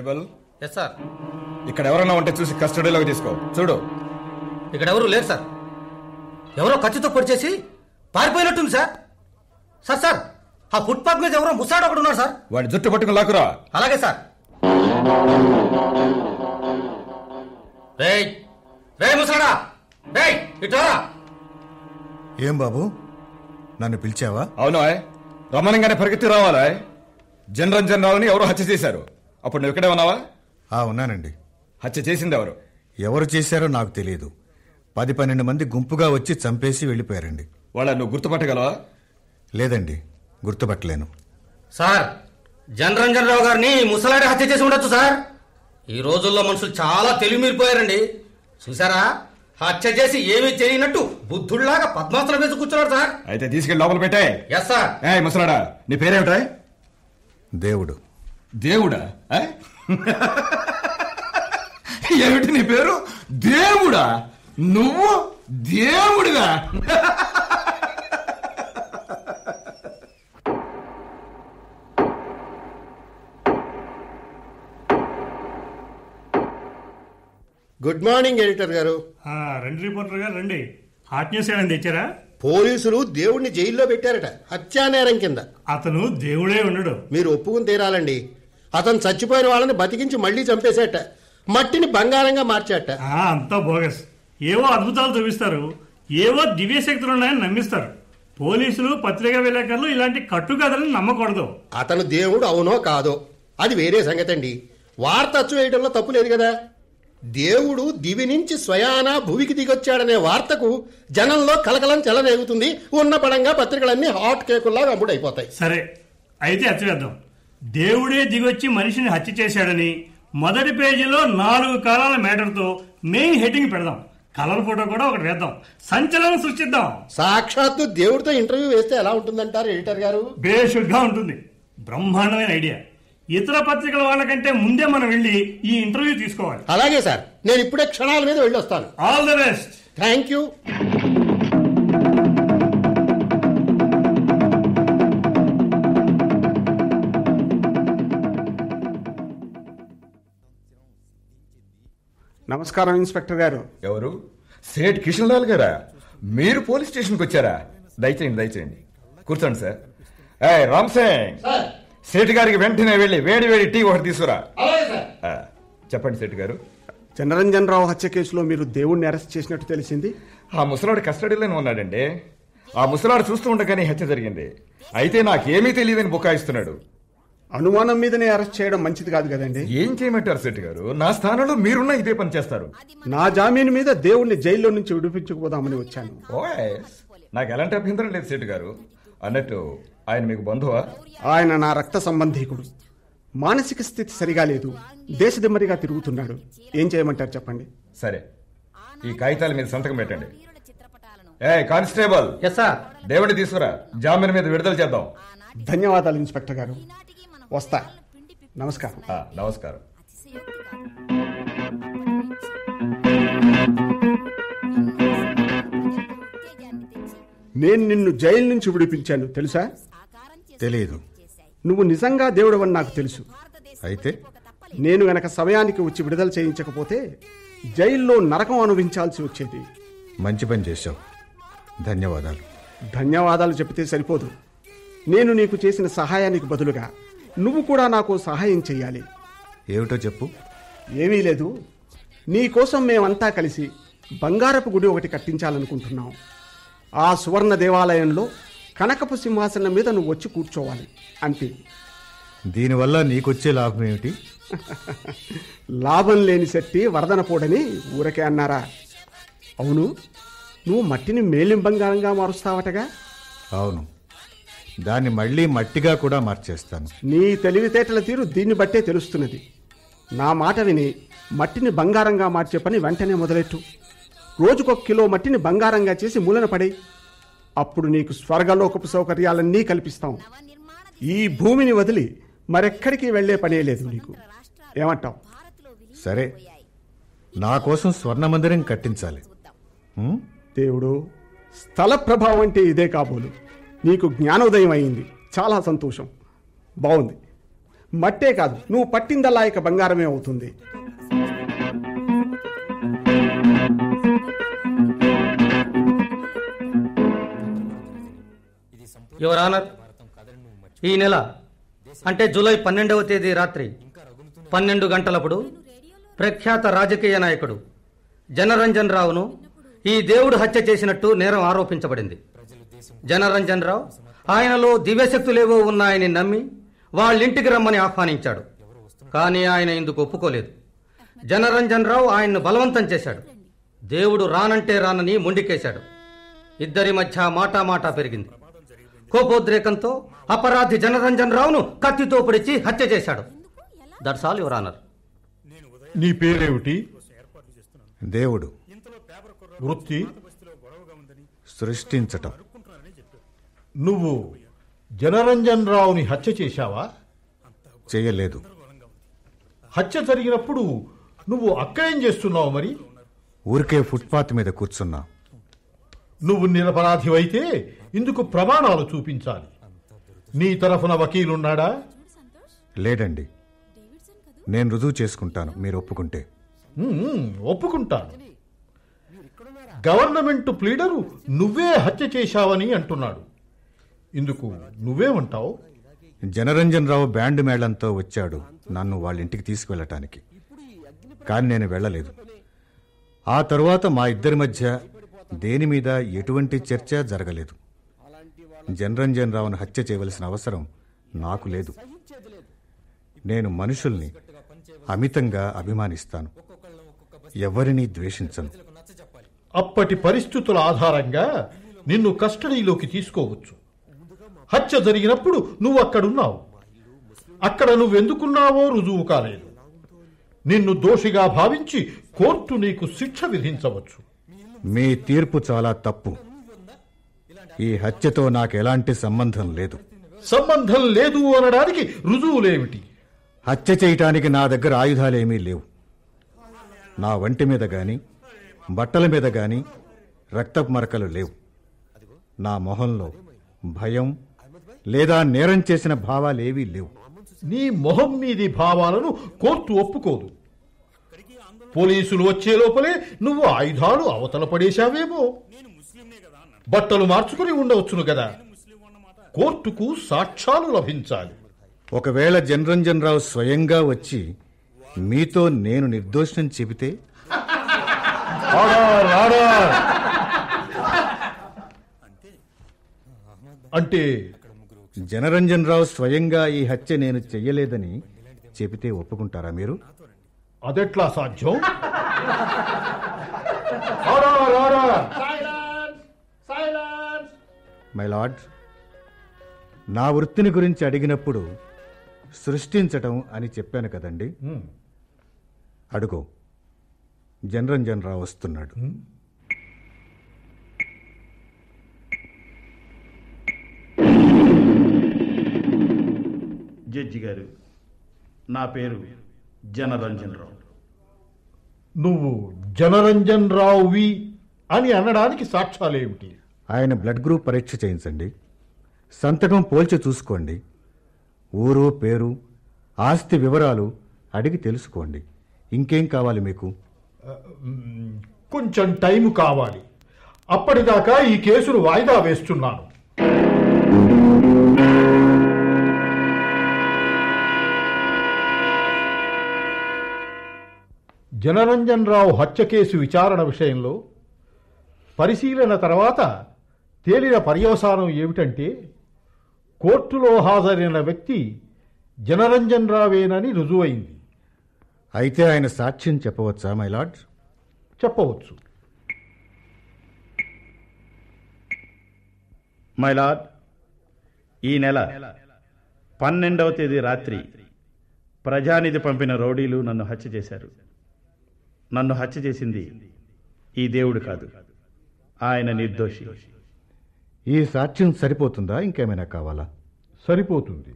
కానిస్టేబుల్ ఎస్ సార్ ఇక్కడ ఎవరైనా ఉంటే చూసి కస్టడీలోకి తీసుకో. చూడు. ఇక్కడ ఎవరు లేరు సార్ ఎవరో కత్తితో పొడిచేసి పారిపోయినట్టుంది సార్ సార్ సార్ ఆ ఫుట్పాత్ మీద ఎవరో ముసాడు ఒకడు ఉన్నారు సార్ వాడి జుట్టు పట్టుకుని లాక్కురా. అలాగే సార్ ఇటారా ఏం బాబు? నన్ను పిలిచావా? అవును ఆయ్. రమణంగానే పరిగెత్తి రావాలా జనరంజన్ రావుని ఎవరో హత్య చేశారు. అప్పుడు నువ్వు ఇక్కడే ఉన్నావా? ఆ ఉన్నానండి. హత్య చేసింది ఎవరు? ఎవరు చేశారో నాకు తెలియదు. పది పన్నెండు మంది గుంపుగా వచ్చి చంపేసి వెళ్ళిపోయారండి. వాళ్ళ నువ్వు గుర్తుపట్టగలవా? లేదండి. గుర్తుపట్టలేను. సార్ జనరంజన్ రావు గారిని ముసలాడి హత్య చేసి ఉండొచ్చు సార్. ఈ రోజుల్లో మనుషులు చాలా తెలివి మీరిపోయారండి చూసారా హత్య చేసి ఏమీ తెలియనట్టు బుద్ధుళ్ళాగా పద్మాసనం వేసి కూర్చున్నారు సార్. అయితే తీసుకెళ్ళి లోపల పెట్టే. ఎస్ సార్ ఏ ముసలాడా నీ పేరేమిటా దేవుడు. దేవుడా? ఏమిటి నీ పేరు? దేవుడా? నువ్వు దేవుడిగా గుడ్ మార్నింగ్ ఎడిటర్ గారు. ఆ, రండి రిపోర్టర్ గారు రండి. హాట్ న్యూస్ ఏమైనా తెచ్చారా? పోలీసులు దేవుణ్ణి జైల్లో పెట్టారట హత్యానేరం కింద. అతను దేవుడే ఉండడు. మీరు ఒప్పుకుని తీరాలండి. అతను చచ్చిపోయిన వాళ్ళని బతికించి మళ్ళీ చంపేశాట మట్టిని బంగారంగా మార్చాట. అంతా బోగస్. ఏవో అద్భుతాలు చూపిస్తారు. ఏవో దివ్య శక్తులు ఉన్నాయని నమ్మిస్తారు. పోలీసులు పత్రికా విలేకరులు ఇలాంటి కట్టుకథలను నమ్మకూడదు. అతను దేవుడు అవునో కాదో అది వేరే సంగతి అండి వార్త అచ్చు వేయడంలో తప్పు లేదు కదా? దేవుడు దివి నుంచి స్వయాన భూమికి దిగొచ్చాడనే వార్తకు జనంలో కలకలం చెలరేగుతుంది. ఉన్న పడంగా పత్రికలన్నీ హాట్ కేకుల్లాగా అమ్ముడైపోతాయి. సరే అయితే అతివేద్దాం దేవుడే దిగొచ్చి మనిషిని హత్య చేశాడని మొదటి పేజీలో నాలుగు కాలాల మేటర్తో మెయిన్ హెడ్డింగ్ పెడదాం. కలర్ ఫోటో కూడా ఒకటి వేద్దాం. సంచలనం సృష్టిద్దాం. సాక్షాత్తు దేవుడితో ఇంటర్వ్యూ వేస్తే ఎలా ఉంటుందంటారు ఎడిటర్ గారు? బేషుగ్గా ఉంటుంది. బ్రహ్మాండమైన ఐడియా. ఇతర పత్రికల వాళ్ళకంటే ముందే మనం వెళ్ళి ఈ ఇంటర్వ్యూ తీసుకోవాలి. అలాగే సార్. నేను ఇప్పుడే క్షణాల మీద వెళ్ళొస్తాను. All the best thank you నమస్కారం ఇన్స్పెక్టర్ గారు. ఎవరు? సేట్ కిషన్ లాల్ గారా? మీరు పోలీస్ స్టేషన్కి వచ్చారా? దయచేయండి దయచేయండి. కూర్చోండి సార్. ఏ రామ్ సింగ్! సేట్ గారికి వెంటనే వెళ్ళి వేడి వేడి టీ ఒకటి తీసుకురా. చెప్పండి సేట్ గారు. చంద్రరంజన్ రావు హత్య కేసులో మీరు దేవుణ్ణి అరెస్ట్ చేసినట్టు తెలిసింది? ఆ ముసలాడు కస్టడీలోనే ఉన్నాడండి. ఆ ముసలాడు చూస్తూ ఉండగానే హత్య జరిగింది. అయితే నాకేమీ తెలియదని బుకాయిస్తున్నాడు. అనుమానం మీదనే అరెస్ట్ చేయడం మంచిది కాదు కదండి. ఏం చేయమంటారు శెట్టి గారు? నా స్థానంలో మీరున్నా ఇదే పని చేస్తారు. నా జామీన్ మీద దేవుణ్ణి జైల్లో నుంచి విడిపించుకుపోదామని వచ్చాను. నాకు ఎలాంటి అభ్యంతరం లేదు శెట్టి గారు. అన్నట్టు ఆయన మీకు బంధువా? ఆయన నా రక్త సంబంధీకుడు. మానసిక స్థితి సరిగా లేదు. దేశదిమ్మరిగా తిరుగుతున్నాడు. ఏం చేయమంటారు చెప్పండి? సరే. ఈ కాగితాల మీద సంతకం పెట్టండి. ఏ కానిస్టేబుల్! ఎస్ సార్ దేవుడి తీసుకురా. జామీన్ మీద విడుదల చేద్దాం. ధన్యవాదాలు ఇన్స్పెక్టర్ గారు. వస్తా. నమస్కారం. నమస్కారం. నేను నిన్ను జైలు నుంచి విడిపించాను తెలుసా? తెలియదు నువ్వు నిజంగా దేవుడవని నాకు తెలుసు. అయితే? నేను గనక సమయానికి వచ్చి విడుదల చేయించకపోతే జైల్లో నరకం అనుభవించాల్సి వచ్చేది. మంచి పని చేశావు. ధన్యవాదాలు. ధన్యవాదాలు చెబితే సరిపోదు. నేను నీకు చేసిన సహాయానికి బదులుగా నువ్వు కూడా నాకు సహాయం చెయ్యాలి. ఏమిటో చెప్పు. ఏమీ లేదు. నీ కోసం మేమంతా కలిసి బంగారపు గుడి ఒకటి కట్టించాలనుకుంటున్నాం. ఆ సువర్ణ దేవాలయంలో కనకపు సింహాసనం మీద నువ్వు వచ్చి కూర్చోవాలి అంతే. దీనివల్ల నీకొచ్చే లాభం ఏమిటి? లాభం లేని శక్తి వరదన పోడని ఊరకే అన్నారా? అవును. నువ్వు మట్టిని మేలిం బంగారంగా మారుస్తావటగా? అవును. దాన్ని మళ్ళీ మట్టిగా కూడా మార్చేస్తాను. నీ తెలివితేటల తీరు దీన్ని బట్టే తెలుస్తున్నది. నా మాట విని మట్టిని బంగారంగా మార్చే పని వెంటనే మొదలెట్టు. రోజుకొక కిలో మట్టిని బంగారంగా చేసి మూలన పడేయి. అప్పుడు నీకు స్వర్గలోకపు సౌకర్యాలన్నీ కల్పిస్తాం. ఈ భూమిని వదిలి మరెక్కడికి వెళ్ళే పనే లేదు నీకు. ఏమంటావు? సరే. నా కోసం స్వర్ణ మందిరం కట్టించాలి? దేవుడు స్థల ప్రభావం అంటే ఇదే కాబోలు. నీకు జ్ఞానోదయం అయింది. చాలా సంతోషం. బాగుంది. మట్టే కాదు నువ్వు పట్టిందల్లా ఇక బంగారమే అవుతుంది. యువర్ ఆనర్ ఈ నెల అంటే జూలై పన్నెండవ తేదీ రాత్రి పన్నెండు గంటలప్పుడు ప్రఖ్యాత రాజకీయ నాయకుడు జనరంజన్ రావును ఈ దేవుడు హత్య చేసినట్టు నేరం ఆరోపించబడింది. జనరంజన్ రావు ఆయనలో దివ్యశక్తులేవో ఉన్నాయని నమ్మి వాళ్ళింటికి రమ్మని ఆహ్వానించాడు. కానీ ఆయన ఇందుకు ఒప్పుకోలేదు. జనరంజన్ రావు ఆయన్ను బలవంతం చేశాడు. దేవుడు రానంటే రానని మొండికేశాడు. ఇద్దరి మధ్య మాటా మాటా పెరిగింది. కోపోద్రేకంతో అపరాధి జనరంజన్ రావును కత్తితో పొడిచి హత్య చేశాడు. That's all your honour. నీ పేరేమిటి? దేవుడు. వృత్తి? సృష్టించటం. నువ్వు జనరంజన్ రావుని హత్య చేశావా? చేయలేదు. హత్య జరిగినప్పుడు నువ్వు అక్కడేం చేస్తున్నావు మరి? ఊరికే ఫుట్పాత్ మీద కూర్చున్నా. నువ్వు నిరపరాధివైతే ఇందుకు ప్రమాణాలు చూపించాలి. నీ తరఫున వకీలున్నాడా? లేదండి. నేను రుజువు చేసుకుంటాను మీరు ఒప్పుకుంటే. ఒప్పుకుంటాను. గవర్నమెంట్ ప్లీడరు నువ్వే హత్య చేశావని అంటున్నాడు. ఇందుకు నువ్వేమంటావు? జనరంజన్ రావు బ్యాండ్ మేళంతో వచ్చాడు నన్ను వాళ్ళ ఇంటికి తీసుకువెళ్ళటానికి. కానీ నేను వెళ్ళలేదు. ఆ తరువాత మా ఇద్దరి మధ్య దేని మీద ఎటువంటి చర్చ జరగలేదు. జనరంజన్ రావును హత్య చేయవలసిన అవసరం నాకు లేదు. నేను మనుషుల్ని అమితంగా అభిమానిస్తాను. ఎవరిని ద్వేషించను. అప్పటి పరిస్థితుల ఆధారంగా నిన్ను కస్టడీలోకి తీసుకోవచ్చు. హత్య జరిగినప్పుడు నువ్వు అక్కడున్నావు అక్కడ నువ్వెందుకున్నావో రుజువు కాలేదు. నిన్ను దోషిగా భావించి కోర్టు నీకు శిక్ష విధించవచ్చు. మీ తీర్పు చాలా తప్పు. ఈ హత్యతో నాకు ఎలాంటి సంబంధం లేదు. సంబంధం లేదు అనడానికి రుజువులేమిటి? హత్య చేయటానికి నా దగ్గర ఆయుధాలేమీ లేవు. నా వంటి మీద గాని బట్టల మీద గాని రక్తపు మరకలు లేవు. నా మొహంలో భయం లేదా నేరం చేసిన భావాలేవీ లేవు. నీ మొహం మీది భావాలను కోర్టు ఒప్పుకోదు. పోలీసులు వచ్చే లోపలే నువ్వు ఆయుధాలు అవతల పడేశావేమో. బట్టలు మార్చుకుని ఉండవచ్చును కదా. కోర్టుకు సాక్ష్యాలు లభించాలి. ఒకవేళ జనరంజన్ రావు స్వయంగా వచ్చి మీతో నేను నిర్దోషం చెబితే. అంటే జనరంజన్ రావు స్వయంగా ఈ హత్య నేను చెయ్యలేదని చెబితే ఒప్పుకుంటారా మీరు? అదెట్లా సాధ్యం. మై లార్డ్ నా వృత్తిని గురించి అడిగినప్పుడు సృష్టించటం అని చెప్పాను కదండి. అడుగో. జనరంజన్ రావు వస్తున్నాడు జడ్జి గారు. నా పేరు జనరంజన్ రావు నువ్వు జనరంజన్ రావువి అని అనడానికి సాక్ష్యాలేమిటి? ఆయన బ్లడ్ గ్రూప్ పరీక్ష చేయించండి. సంతకం పోల్చి చూసుకోండి. ఊరు పేరు ఆస్తి వివరాలు అడిగి తెలుసుకోండి. ఇంకేం కావాలి మీకు? కొంచెం టైం కావాలి. అప్పటిదాకా ఈ కేసును వాయిదా వేస్తున్నాను. జనరంజన్ రావు హత్య కేసు విచారణ విషయంలో పరిశీలన తర్వాత తేలిన పర్యవసానం ఏమిటంటే కోర్టులో హాజరైన వ్యక్తి జనరంజన్ రావేనని రుజువైంది. అయితే ఆయన సాక్ష్యం చెప్పవచ్చా మై లార్డ్? చెప్పవచ్చు. మై లార్డ్ ఈ నెల పన్నెండవ తేదీ రాత్రి ప్రజానిధి పంపిన రౌడీలు నన్ను హత్య చేశారు. నన్ను హత్య చేసింది ఈ దేవుడు కాదు. ఆయన నిర్దోషి. ఈ సాక్ష్యం సరిపోతుందా? ఇంకేమైనా కావాలా? సరిపోతుంది.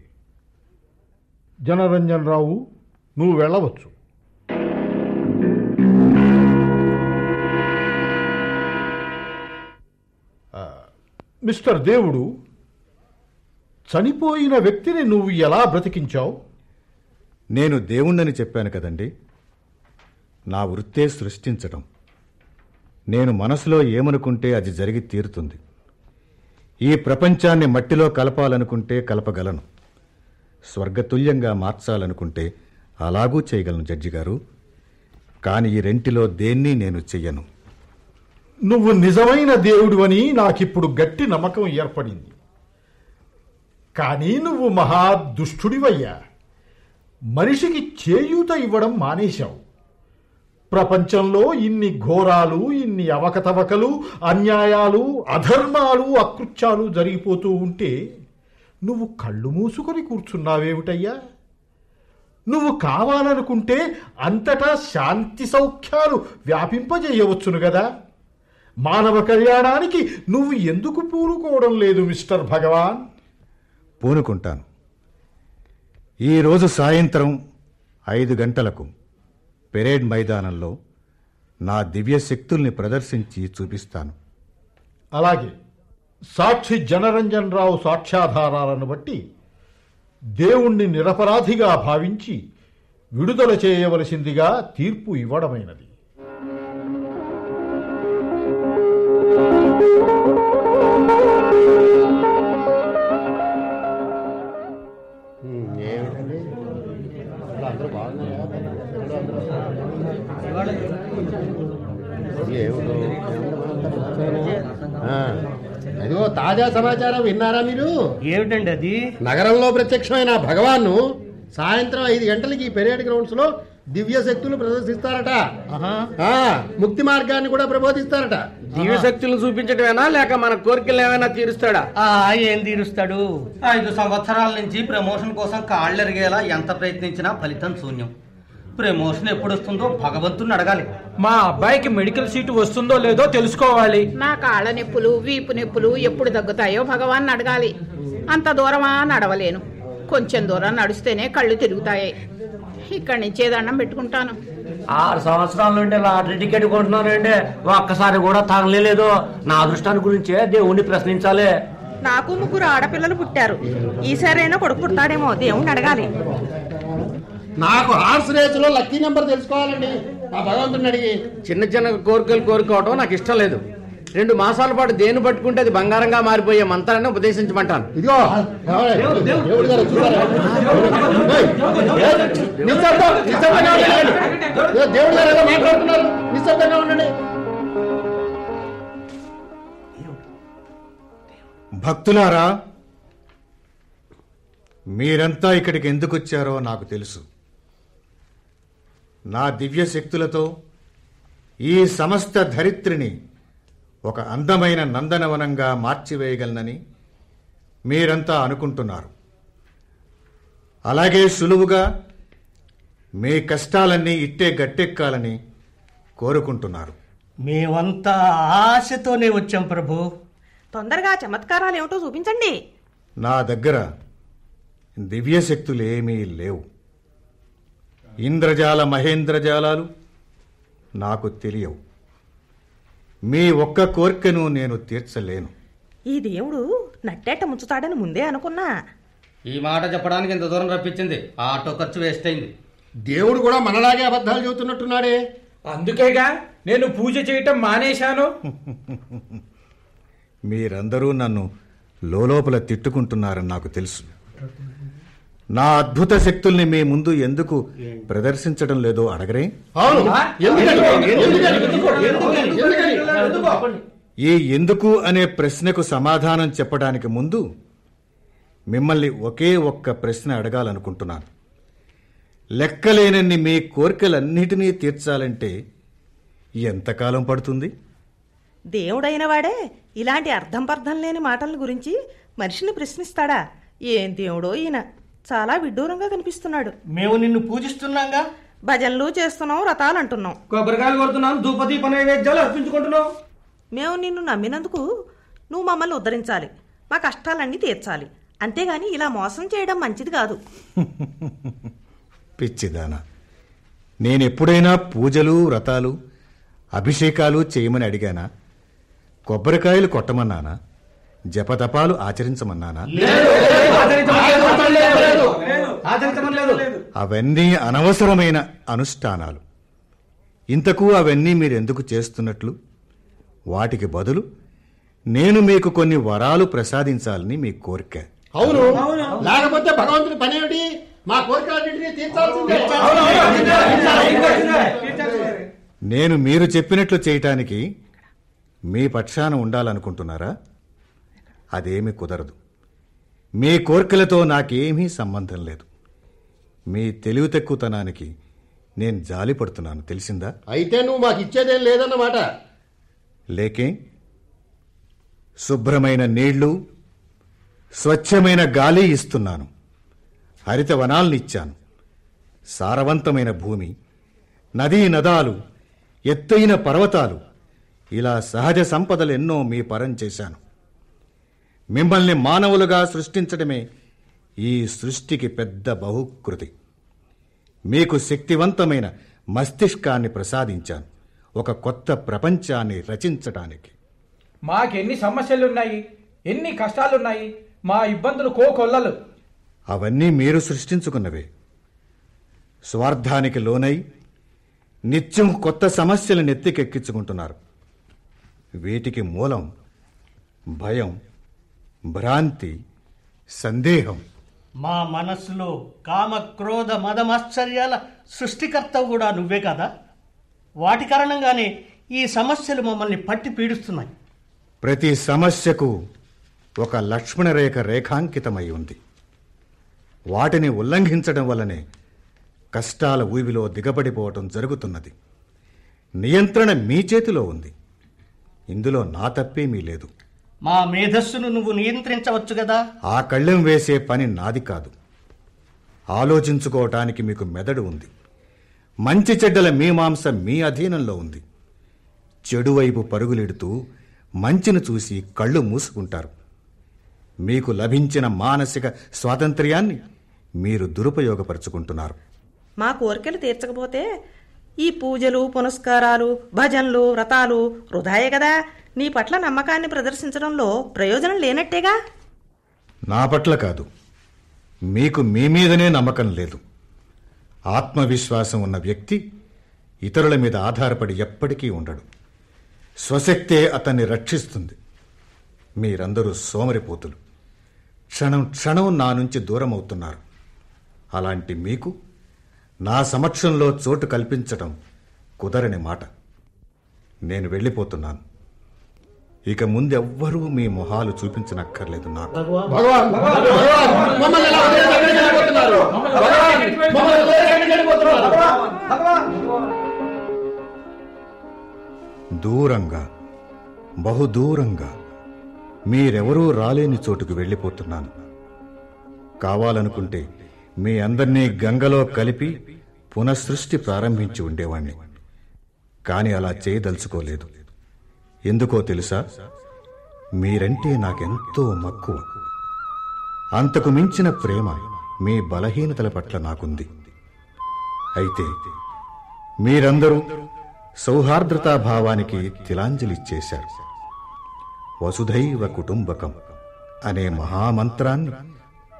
జనరంజన్ రావు నువ్వు వెళ్ళవచ్చు. ఆ, మిస్టర్ దేవుడు చనిపోయిన వ్యక్తిని నువ్వు ఎలా బ్రతికించావు? నేను దేవుణ్ణని చెప్పాను కదండి. నా వృత్తే సృష్టించటం. నేను మనసులో ఏమనుకుంటే అది జరిగి తీరుతుంది. ఈ ప్రపంచాన్ని మట్టిలో కలపాలనుకుంటే కలపగలను. స్వర్గతుల్యంగా మార్చాలనుకుంటే అలాగూ చేయగలను జడ్జి గారు. కానీ ఈ రెంటిలో దేన్ని నేను చెయ్యను. నువ్వు నిజమైన దేవుడు అని నాకిప్పుడు గట్టి నమ్మకం ఏర్పడింది. కానీ నువ్వు మహా దుష్టుడివయ్యా. మనిషికి చేయూత ఇవ్వడం మానేశావు. ప్రపంచంలో ఇన్ని ఘోరాలు ఇన్ని అవకతవకలు అన్యాయాలు అధర్మాలు అకృత్యాలు జరిగిపోతూ ఉంటే నువ్వు కళ్ళు మూసుకొని కూర్చున్నావేమిటయ్యా? నువ్వు కావాలనుకుంటే అంతటా శాంతి సౌఖ్యాలు వ్యాపింపజేయవచ్చును కదా మానవ కళ్యాణానికి నువ్వు ఎందుకు పూనుకోవడం లేదు మిస్టర్ భగవాన్? పూనుకుంటాను. ఈరోజు సాయంత్రం ఐదు గంటలకు పెరేడ్ మైదానంలో నా దివ్య శక్తుల్ని ప్రదర్శించి చూపిస్తాను. అలాగే సాక్షి జనరంజన్ రావు సాక్ష్యాధారాలను బట్టి దేవుణ్ణి నిరపరాధిగా భావించి విడుదల చేయవలసిందిగా తీర్పు ఇవ్వడమైనది. అదిగో తాజా సమాచారం విన్నారా మీరు? ఏమిటండి అది? నగరంలో ప్రత్యక్షమైన భగవాన్ను సాయంత్రం ఐదు గంటలకి ఈ పెరేడ్ గ్రౌండ్స్లో దివ్య శక్తులు ప్రదర్శిస్తారట ఆ, ముక్తి మార్గాన్ని కూడా ప్రబోధిస్తారట. దివ్య శక్తులను చూపించడమేనా లేక మన కోరికలు ఏమైనా తీరుస్తాడా? ఆ ఏం తీరుస్తాడు? ఐదు సంవత్సరాల నుంచి ప్రమోషన్ కోసం కాళ్ళెరిగేలా ఎంత ప్రయత్నించినా ఫలితం శూన్యం. ప్రమోషన్ ఎప్పుడు వస్తుందో భగవంతుని అడగాలి. మా అబ్బాయికి మెడికల్ సీటు వస్తుందో లేదో తెలుసుకోవాలి. నా కాళ్ళ నొప్పులు వీపు నొప్పులు ఎప్పుడు తగ్గుతాయో భగవాన్ అడగాలి. అంత దూరమా నడవలేను. కొంచెం దూరం నడిస్తేనే కళ్ళు తిరుగుతాయి. ఇక్కడి నుంచే దండం పెట్టుకుంటాను. ఆరు సంవత్సరాల నుండి లాటరీ టికెట్ కొంటున్నానండి. ఒక్కసారి కూడా తగలేదు. నా అదృష్టాన్ని గురించే దేవుణ్ణి ప్రశ్నించాలి. నాకు ముగ్గురు ఆడపిల్లలు పుట్టారు. ఈసారైనా కొడుకు పుడతాడేమో దేవుణ్ణి అడగాలి. నాకు హార్స్ రేస్లో లక్కీ నెంబర్ తెలుసుకోవాలండి. ఆ భగవంతుని అడిగి చిన్న చిన్న కోరికలు కోరుకోవడం నాకు ఇష్టం లేదు. రెండు మాసాల పాటు దేని పట్టుకుంటే అది బంగారంగా మారిపోయే మంత్రాన్ని ఉపదేశించమంటాను. ఇదిగో దేవుడు గారు దేవుడు ఏదో మాట్లాడుతున్నారు? నిశ్శబ్దంగా ఉండండి. భక్తులారా మీరంతా ఇక్కడికి ఎందుకు వచ్చారో నాకు తెలుసు. నా దివ్య శక్తులతో ఈ సమస్త ధరిత్రిని ఒక అందమైన నందనవనంగా మార్చివేయగలనని మీరంతా అనుకుంటున్నారు. అలాగే సులువుగా మీ కష్టాలన్నీ ఇట్టే గట్టెక్కాలని కోరుకుంటున్నారు. మేమంతా ఆశతోనే వచ్చాం ప్రభు. తొందరగా చమత్కారాలు ఏమిటో చూపించండి. నా దగ్గర దివ్యశక్తులేమీ లేవు. ఇంద్రజాల మహేంద్రజాలాలు నాకు తెలియవు. మీ ఒక్క కోరికను నేను తీర్చలేను. ఈ దేవుడు నట్టేట ముంచుతాడని ముందే అనుకున్నా. ఈ మాట చెప్పడానికి ఇంత దూరం రప్పించింది. ఆ ఆటో ఖర్చు వేస్ట్ అయింది. దేవుడు కూడా మనలాగే అబద్ధాలు చెబుతున్నట్టున్నాడే. అందుకేగా నేను పూజ చేయటం మానేశాను. మీరందరూ నన్ను లోలోపల తిట్టుకుంటున్నారని నాకు తెలుసు. నా అద్భుత శక్తుల్ని మీ ముందు ఎందుకు ప్రదర్శించడం లేదో అడగరే? ఈ ఎందుకు అనే ప్రశ్నకు సమాధానం చెప్పడానికి ముందు మిమ్మల్ని ఒకే ఒక్క ప్రశ్న అడగాలనుకుంటున్నాను లెక్కలేనన్ని మీ కోరికలన్నిటినీ తీర్చాలంటే ఎంతకాలం పడుతుంది దేవుడైన వాడే ఇలాంటి అర్థం పర్థం లేని మాటల గురించి మనిషిని ప్రశ్నిస్తాడా ఏం దేవుడో ఈయన చాలా విడ్డూరంగా కనిపిస్తున్నాడు. మేము నిన్ను పూజిస్తున్నాంగా? భజనలు చేస్తున్నాం వ్రతాలు అంటున్నాం. కొబ్బరికాయలు కొడుతున్నాం ధూపదీప నైవేద్యాలు అర్పించుకుంటున్నాం మేము నిన్ను నమ్మినందుకు నువ్వు మమ్మల్ని ఉద్ధరించాలి మా కష్టాలన్నీ తీర్చాలి. అంతేగాని ఇలా మోసం చేయడం మంచిది కాదు. పిచ్చిదానా. నేనెప్పుడైనా పూజలు వ్రతాలు అభిషేకాలు చేయమని అడిగానా? కొబ్బరికాయలు కొట్టమన్నానా? జపతపాలు ఆచరించమన్నానా? అవన్నీ అనవసరమైన అనుష్ఠానాలు. ఇంతకు అవన్నీ మీరెందుకు చేస్తున్నట్లు? వాటికి బదులు నేను మీకు కొన్ని వరాలు ప్రసాదించాలని మీ కోరిక. అవును. లేకపోతే భగవంతుడి పని ఏమిటి? మా నేను మీరు చెప్పినట్లు చేయటానికి మీ పక్షాన ఉండాలనుకుంటున్నారా? అదేమి కుదరదు. మీ కోరికలతో నాకేమీ సంబంధం లేదు. మీ తెలివి తక్కువతనానికి నేను జాలి పడుతున్నాను తెలిసిందా? అయితే నువ్వు మాకు ఇచ్చేదేం లేదన్నమాట. లేకే శుభ్రమైన నీళ్ళు స్వచ్ఛమైన గాలి ఇస్తున్నాను. హరిత వనాల్ని ఇచ్చాను. సారవంతమైన భూమి నదీ నదాలు ఎత్తైన పర్వతాలు ఇలా సహజ సంపదలు ఎన్నో మీ పరం చేశాను. మిమ్మల్ని మానవులుగా సృష్టించడమే ఈ సృష్టికి పెద్ద బహుకృతి. మీకు శక్తివంతమైన మస్తిష్కాన్ని ప్రసాదించాను. ఒక కొత్త ప్రపంచాన్ని రచించడానికి మాకెన్ని సమస్యలున్నాయి ఎన్ని కష్టాలున్నాయి మా ఇబ్బందులు కోకొల్లలు. అవన్నీ మీరు సృష్టించుకున్నవే. స్వార్థానికి లోనై నిత్యం కొత్త సమస్యలు నెత్తికెక్కించుకుంటున్నారు. వీటికి మూలం భయం భ్రాంతి సందేహం. మా మనస్సులో కామ క్రోధ మదమాశ్చర్యాల సృష్టికర్త కూడా నువ్వే కదా? వాటి కారణంగానే ఈ సమస్యలు మమ్మల్ని పట్టి పీడిస్తున్నాయి. ప్రతి సమస్యకు ఒక లక్ష్మణరేఖ రేఖాంకితమై ఉంది. వాటిని ఉల్లంఘించడం వల్లనే కష్టాల ఊబిలో దిగబడిపోవటం జరుగుతున్నది. నియంత్రణ మీ చేతిలో ఉంది. ఇందులో నా తప్పేమీ లేదు. మా మేధస్సును నువ్వు నియంత్రించవచ్చు కదా? ఆ కళ్ళెం వేసే పని నాది కాదు. ఆలోచించుకోవటానికి మీకు మెదడు ఉంది. మంచి చెడ్డల మీమాంస మీ అధీనంలో ఉంది. చెడు వైపు పరుగులెడుతూ మంచిని చూసి కళ్ళు మూసుకుంటారు. మీకు లభించిన మానసిక స్వాతంత్ర్యాన్ని మీరు దురుపయోగపరుచుకుంటున్నారు. మా కోరికలు తీర్చకపోతే ఈ పూజలు పునస్కారాలు భజనలు వ్రతాలు వృధాయే కదా. నీ పట్ల నమ్మకాన్ని ప్రదర్శించడంలో ప్రయోజనం లేనట్టేగా? నా పట్ల కాదు. మీకు మీ మీదనే నమ్మకం లేదు. ఆత్మవిశ్వాసం ఉన్న వ్యక్తి ఇతరుల మీద ఆధారపడి ఎప్పటికీ ఉండడు. స్వశక్తే అతన్ని రక్షిస్తుంది. మీరందరూ సోమరిపోతులు. క్షణం క్షణం నా నుంచి దూరం అవుతున్నారు అలాంటి మీకు నా సమక్షంలో చోటు కల్పించటం కుదరని మాట. నేను వెళ్ళిపోతున్నాను. ఇక ముందెవ్వరూ మీ మొహాలు చూపించనక్కర్లేదు నాకు? దూరంగా బహుదూరంగా మీరెవరూ రాలేని చోటుకు వెళ్ళిపోతున్నాను. కావాలనుకుంటే మీ అందర్నీ గంగలో కలిపి పునఃసృష్టి ప్రారంభించి ఉండేవాణ్ణి. కాని అలా చేయదలుచుకోలేదు. ఎందుకో తెలుసా? మీరంటే నాకెంతో మక్కువ. అంతకు మించిన ప్రేమ మీ బలహీనతల పట్ల నాకుంది. అయితే మీరందరూ సౌహార్ద్రతా భావానికి తిలాంజలిచ్చేశారు. వసుధైవ కుటుంబకం అనే మహామంత్రాన్ని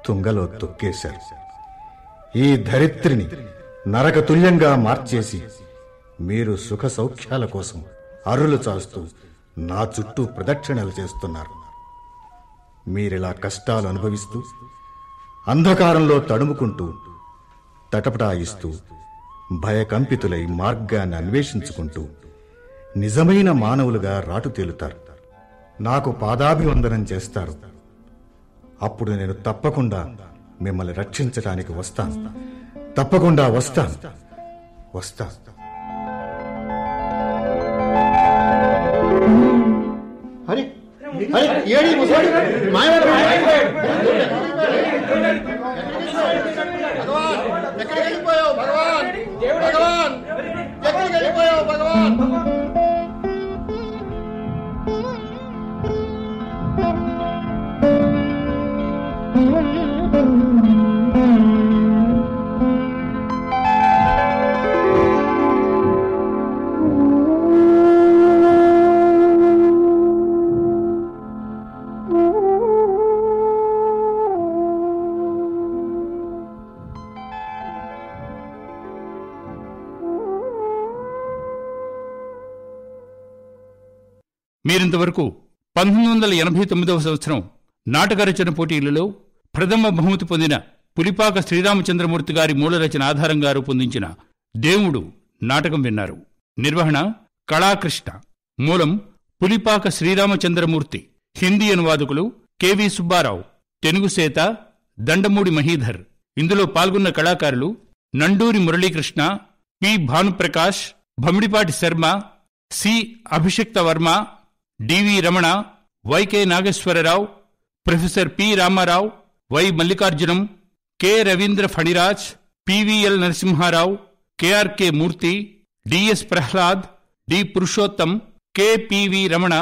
తుంగలో తొక్కేశారు. ఈ ధరిత్రిని నరకతుల్యంగా మార్చేసి మీరు సుఖ సౌఖ్యాల కోసం అరులు చాస్తూ నా చుట్టూ ప్రదక్షిణలు చేస్తున్నారు. మీరిలా కష్టాలు అనుభవిస్తూ అంధకారంలో తడుముకుంటూ తటపటాయిస్తూ భయకంపితులై మార్గాన్ని అన్వేషించుకుంటూ నిజమైన మానవులుగా రాటు తేలుతారు. నాకు పాదాభివందనం చేస్తారు. అప్పుడు నేను తప్పకుండా మిమ్మల్ని రక్షించడానికి వస్తాను. తప్పకుండా వస్తాను. వస్తా అరే ఏడి ముసలి మాయవాడు పంతొమ్మిది వందల ఎనభై తొమ్మిదవ సంవత్సరం నాటకరచన పోటీలలో ప్రథమ బహుమతి పొందిన పులిపాక శ్రీరామచంద్రమూర్తి గారి మూల రచన ఆధారంగా రూపొందించిన దేవుడు నాటకం విన్నారు. నిర్వహణ కళాకృష్ణ. మూలం పులిపాక శ్రీరామచంద్రమూర్తి. హిందీ అనువాదకులు కెవి సుబ్బారావు. తెలుగు సేత దండమూడి మహీధర్. ఇందులో పాల్గొన్న కళాకారులు Nanduri Muralikrishna P Bhanuprakash Bhamidipati Sharma C Abhishikta Varma DV Ramana YK Nageswararao professor P Ramarao Y Mallikarjunam K Ravindra Phaniraj PVL Narasimharao KRK Murthy DS Prahlad D Purushottam KPV Ramana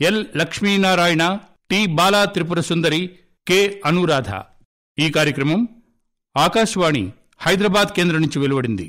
L Lakshminarayana T Bala Tripura Sundari K Anuradha. ఈ కార్యక్రమం ఆకాశవాణి హైదరాబాద్ కేంద్రం నుంచి వెలువడింది.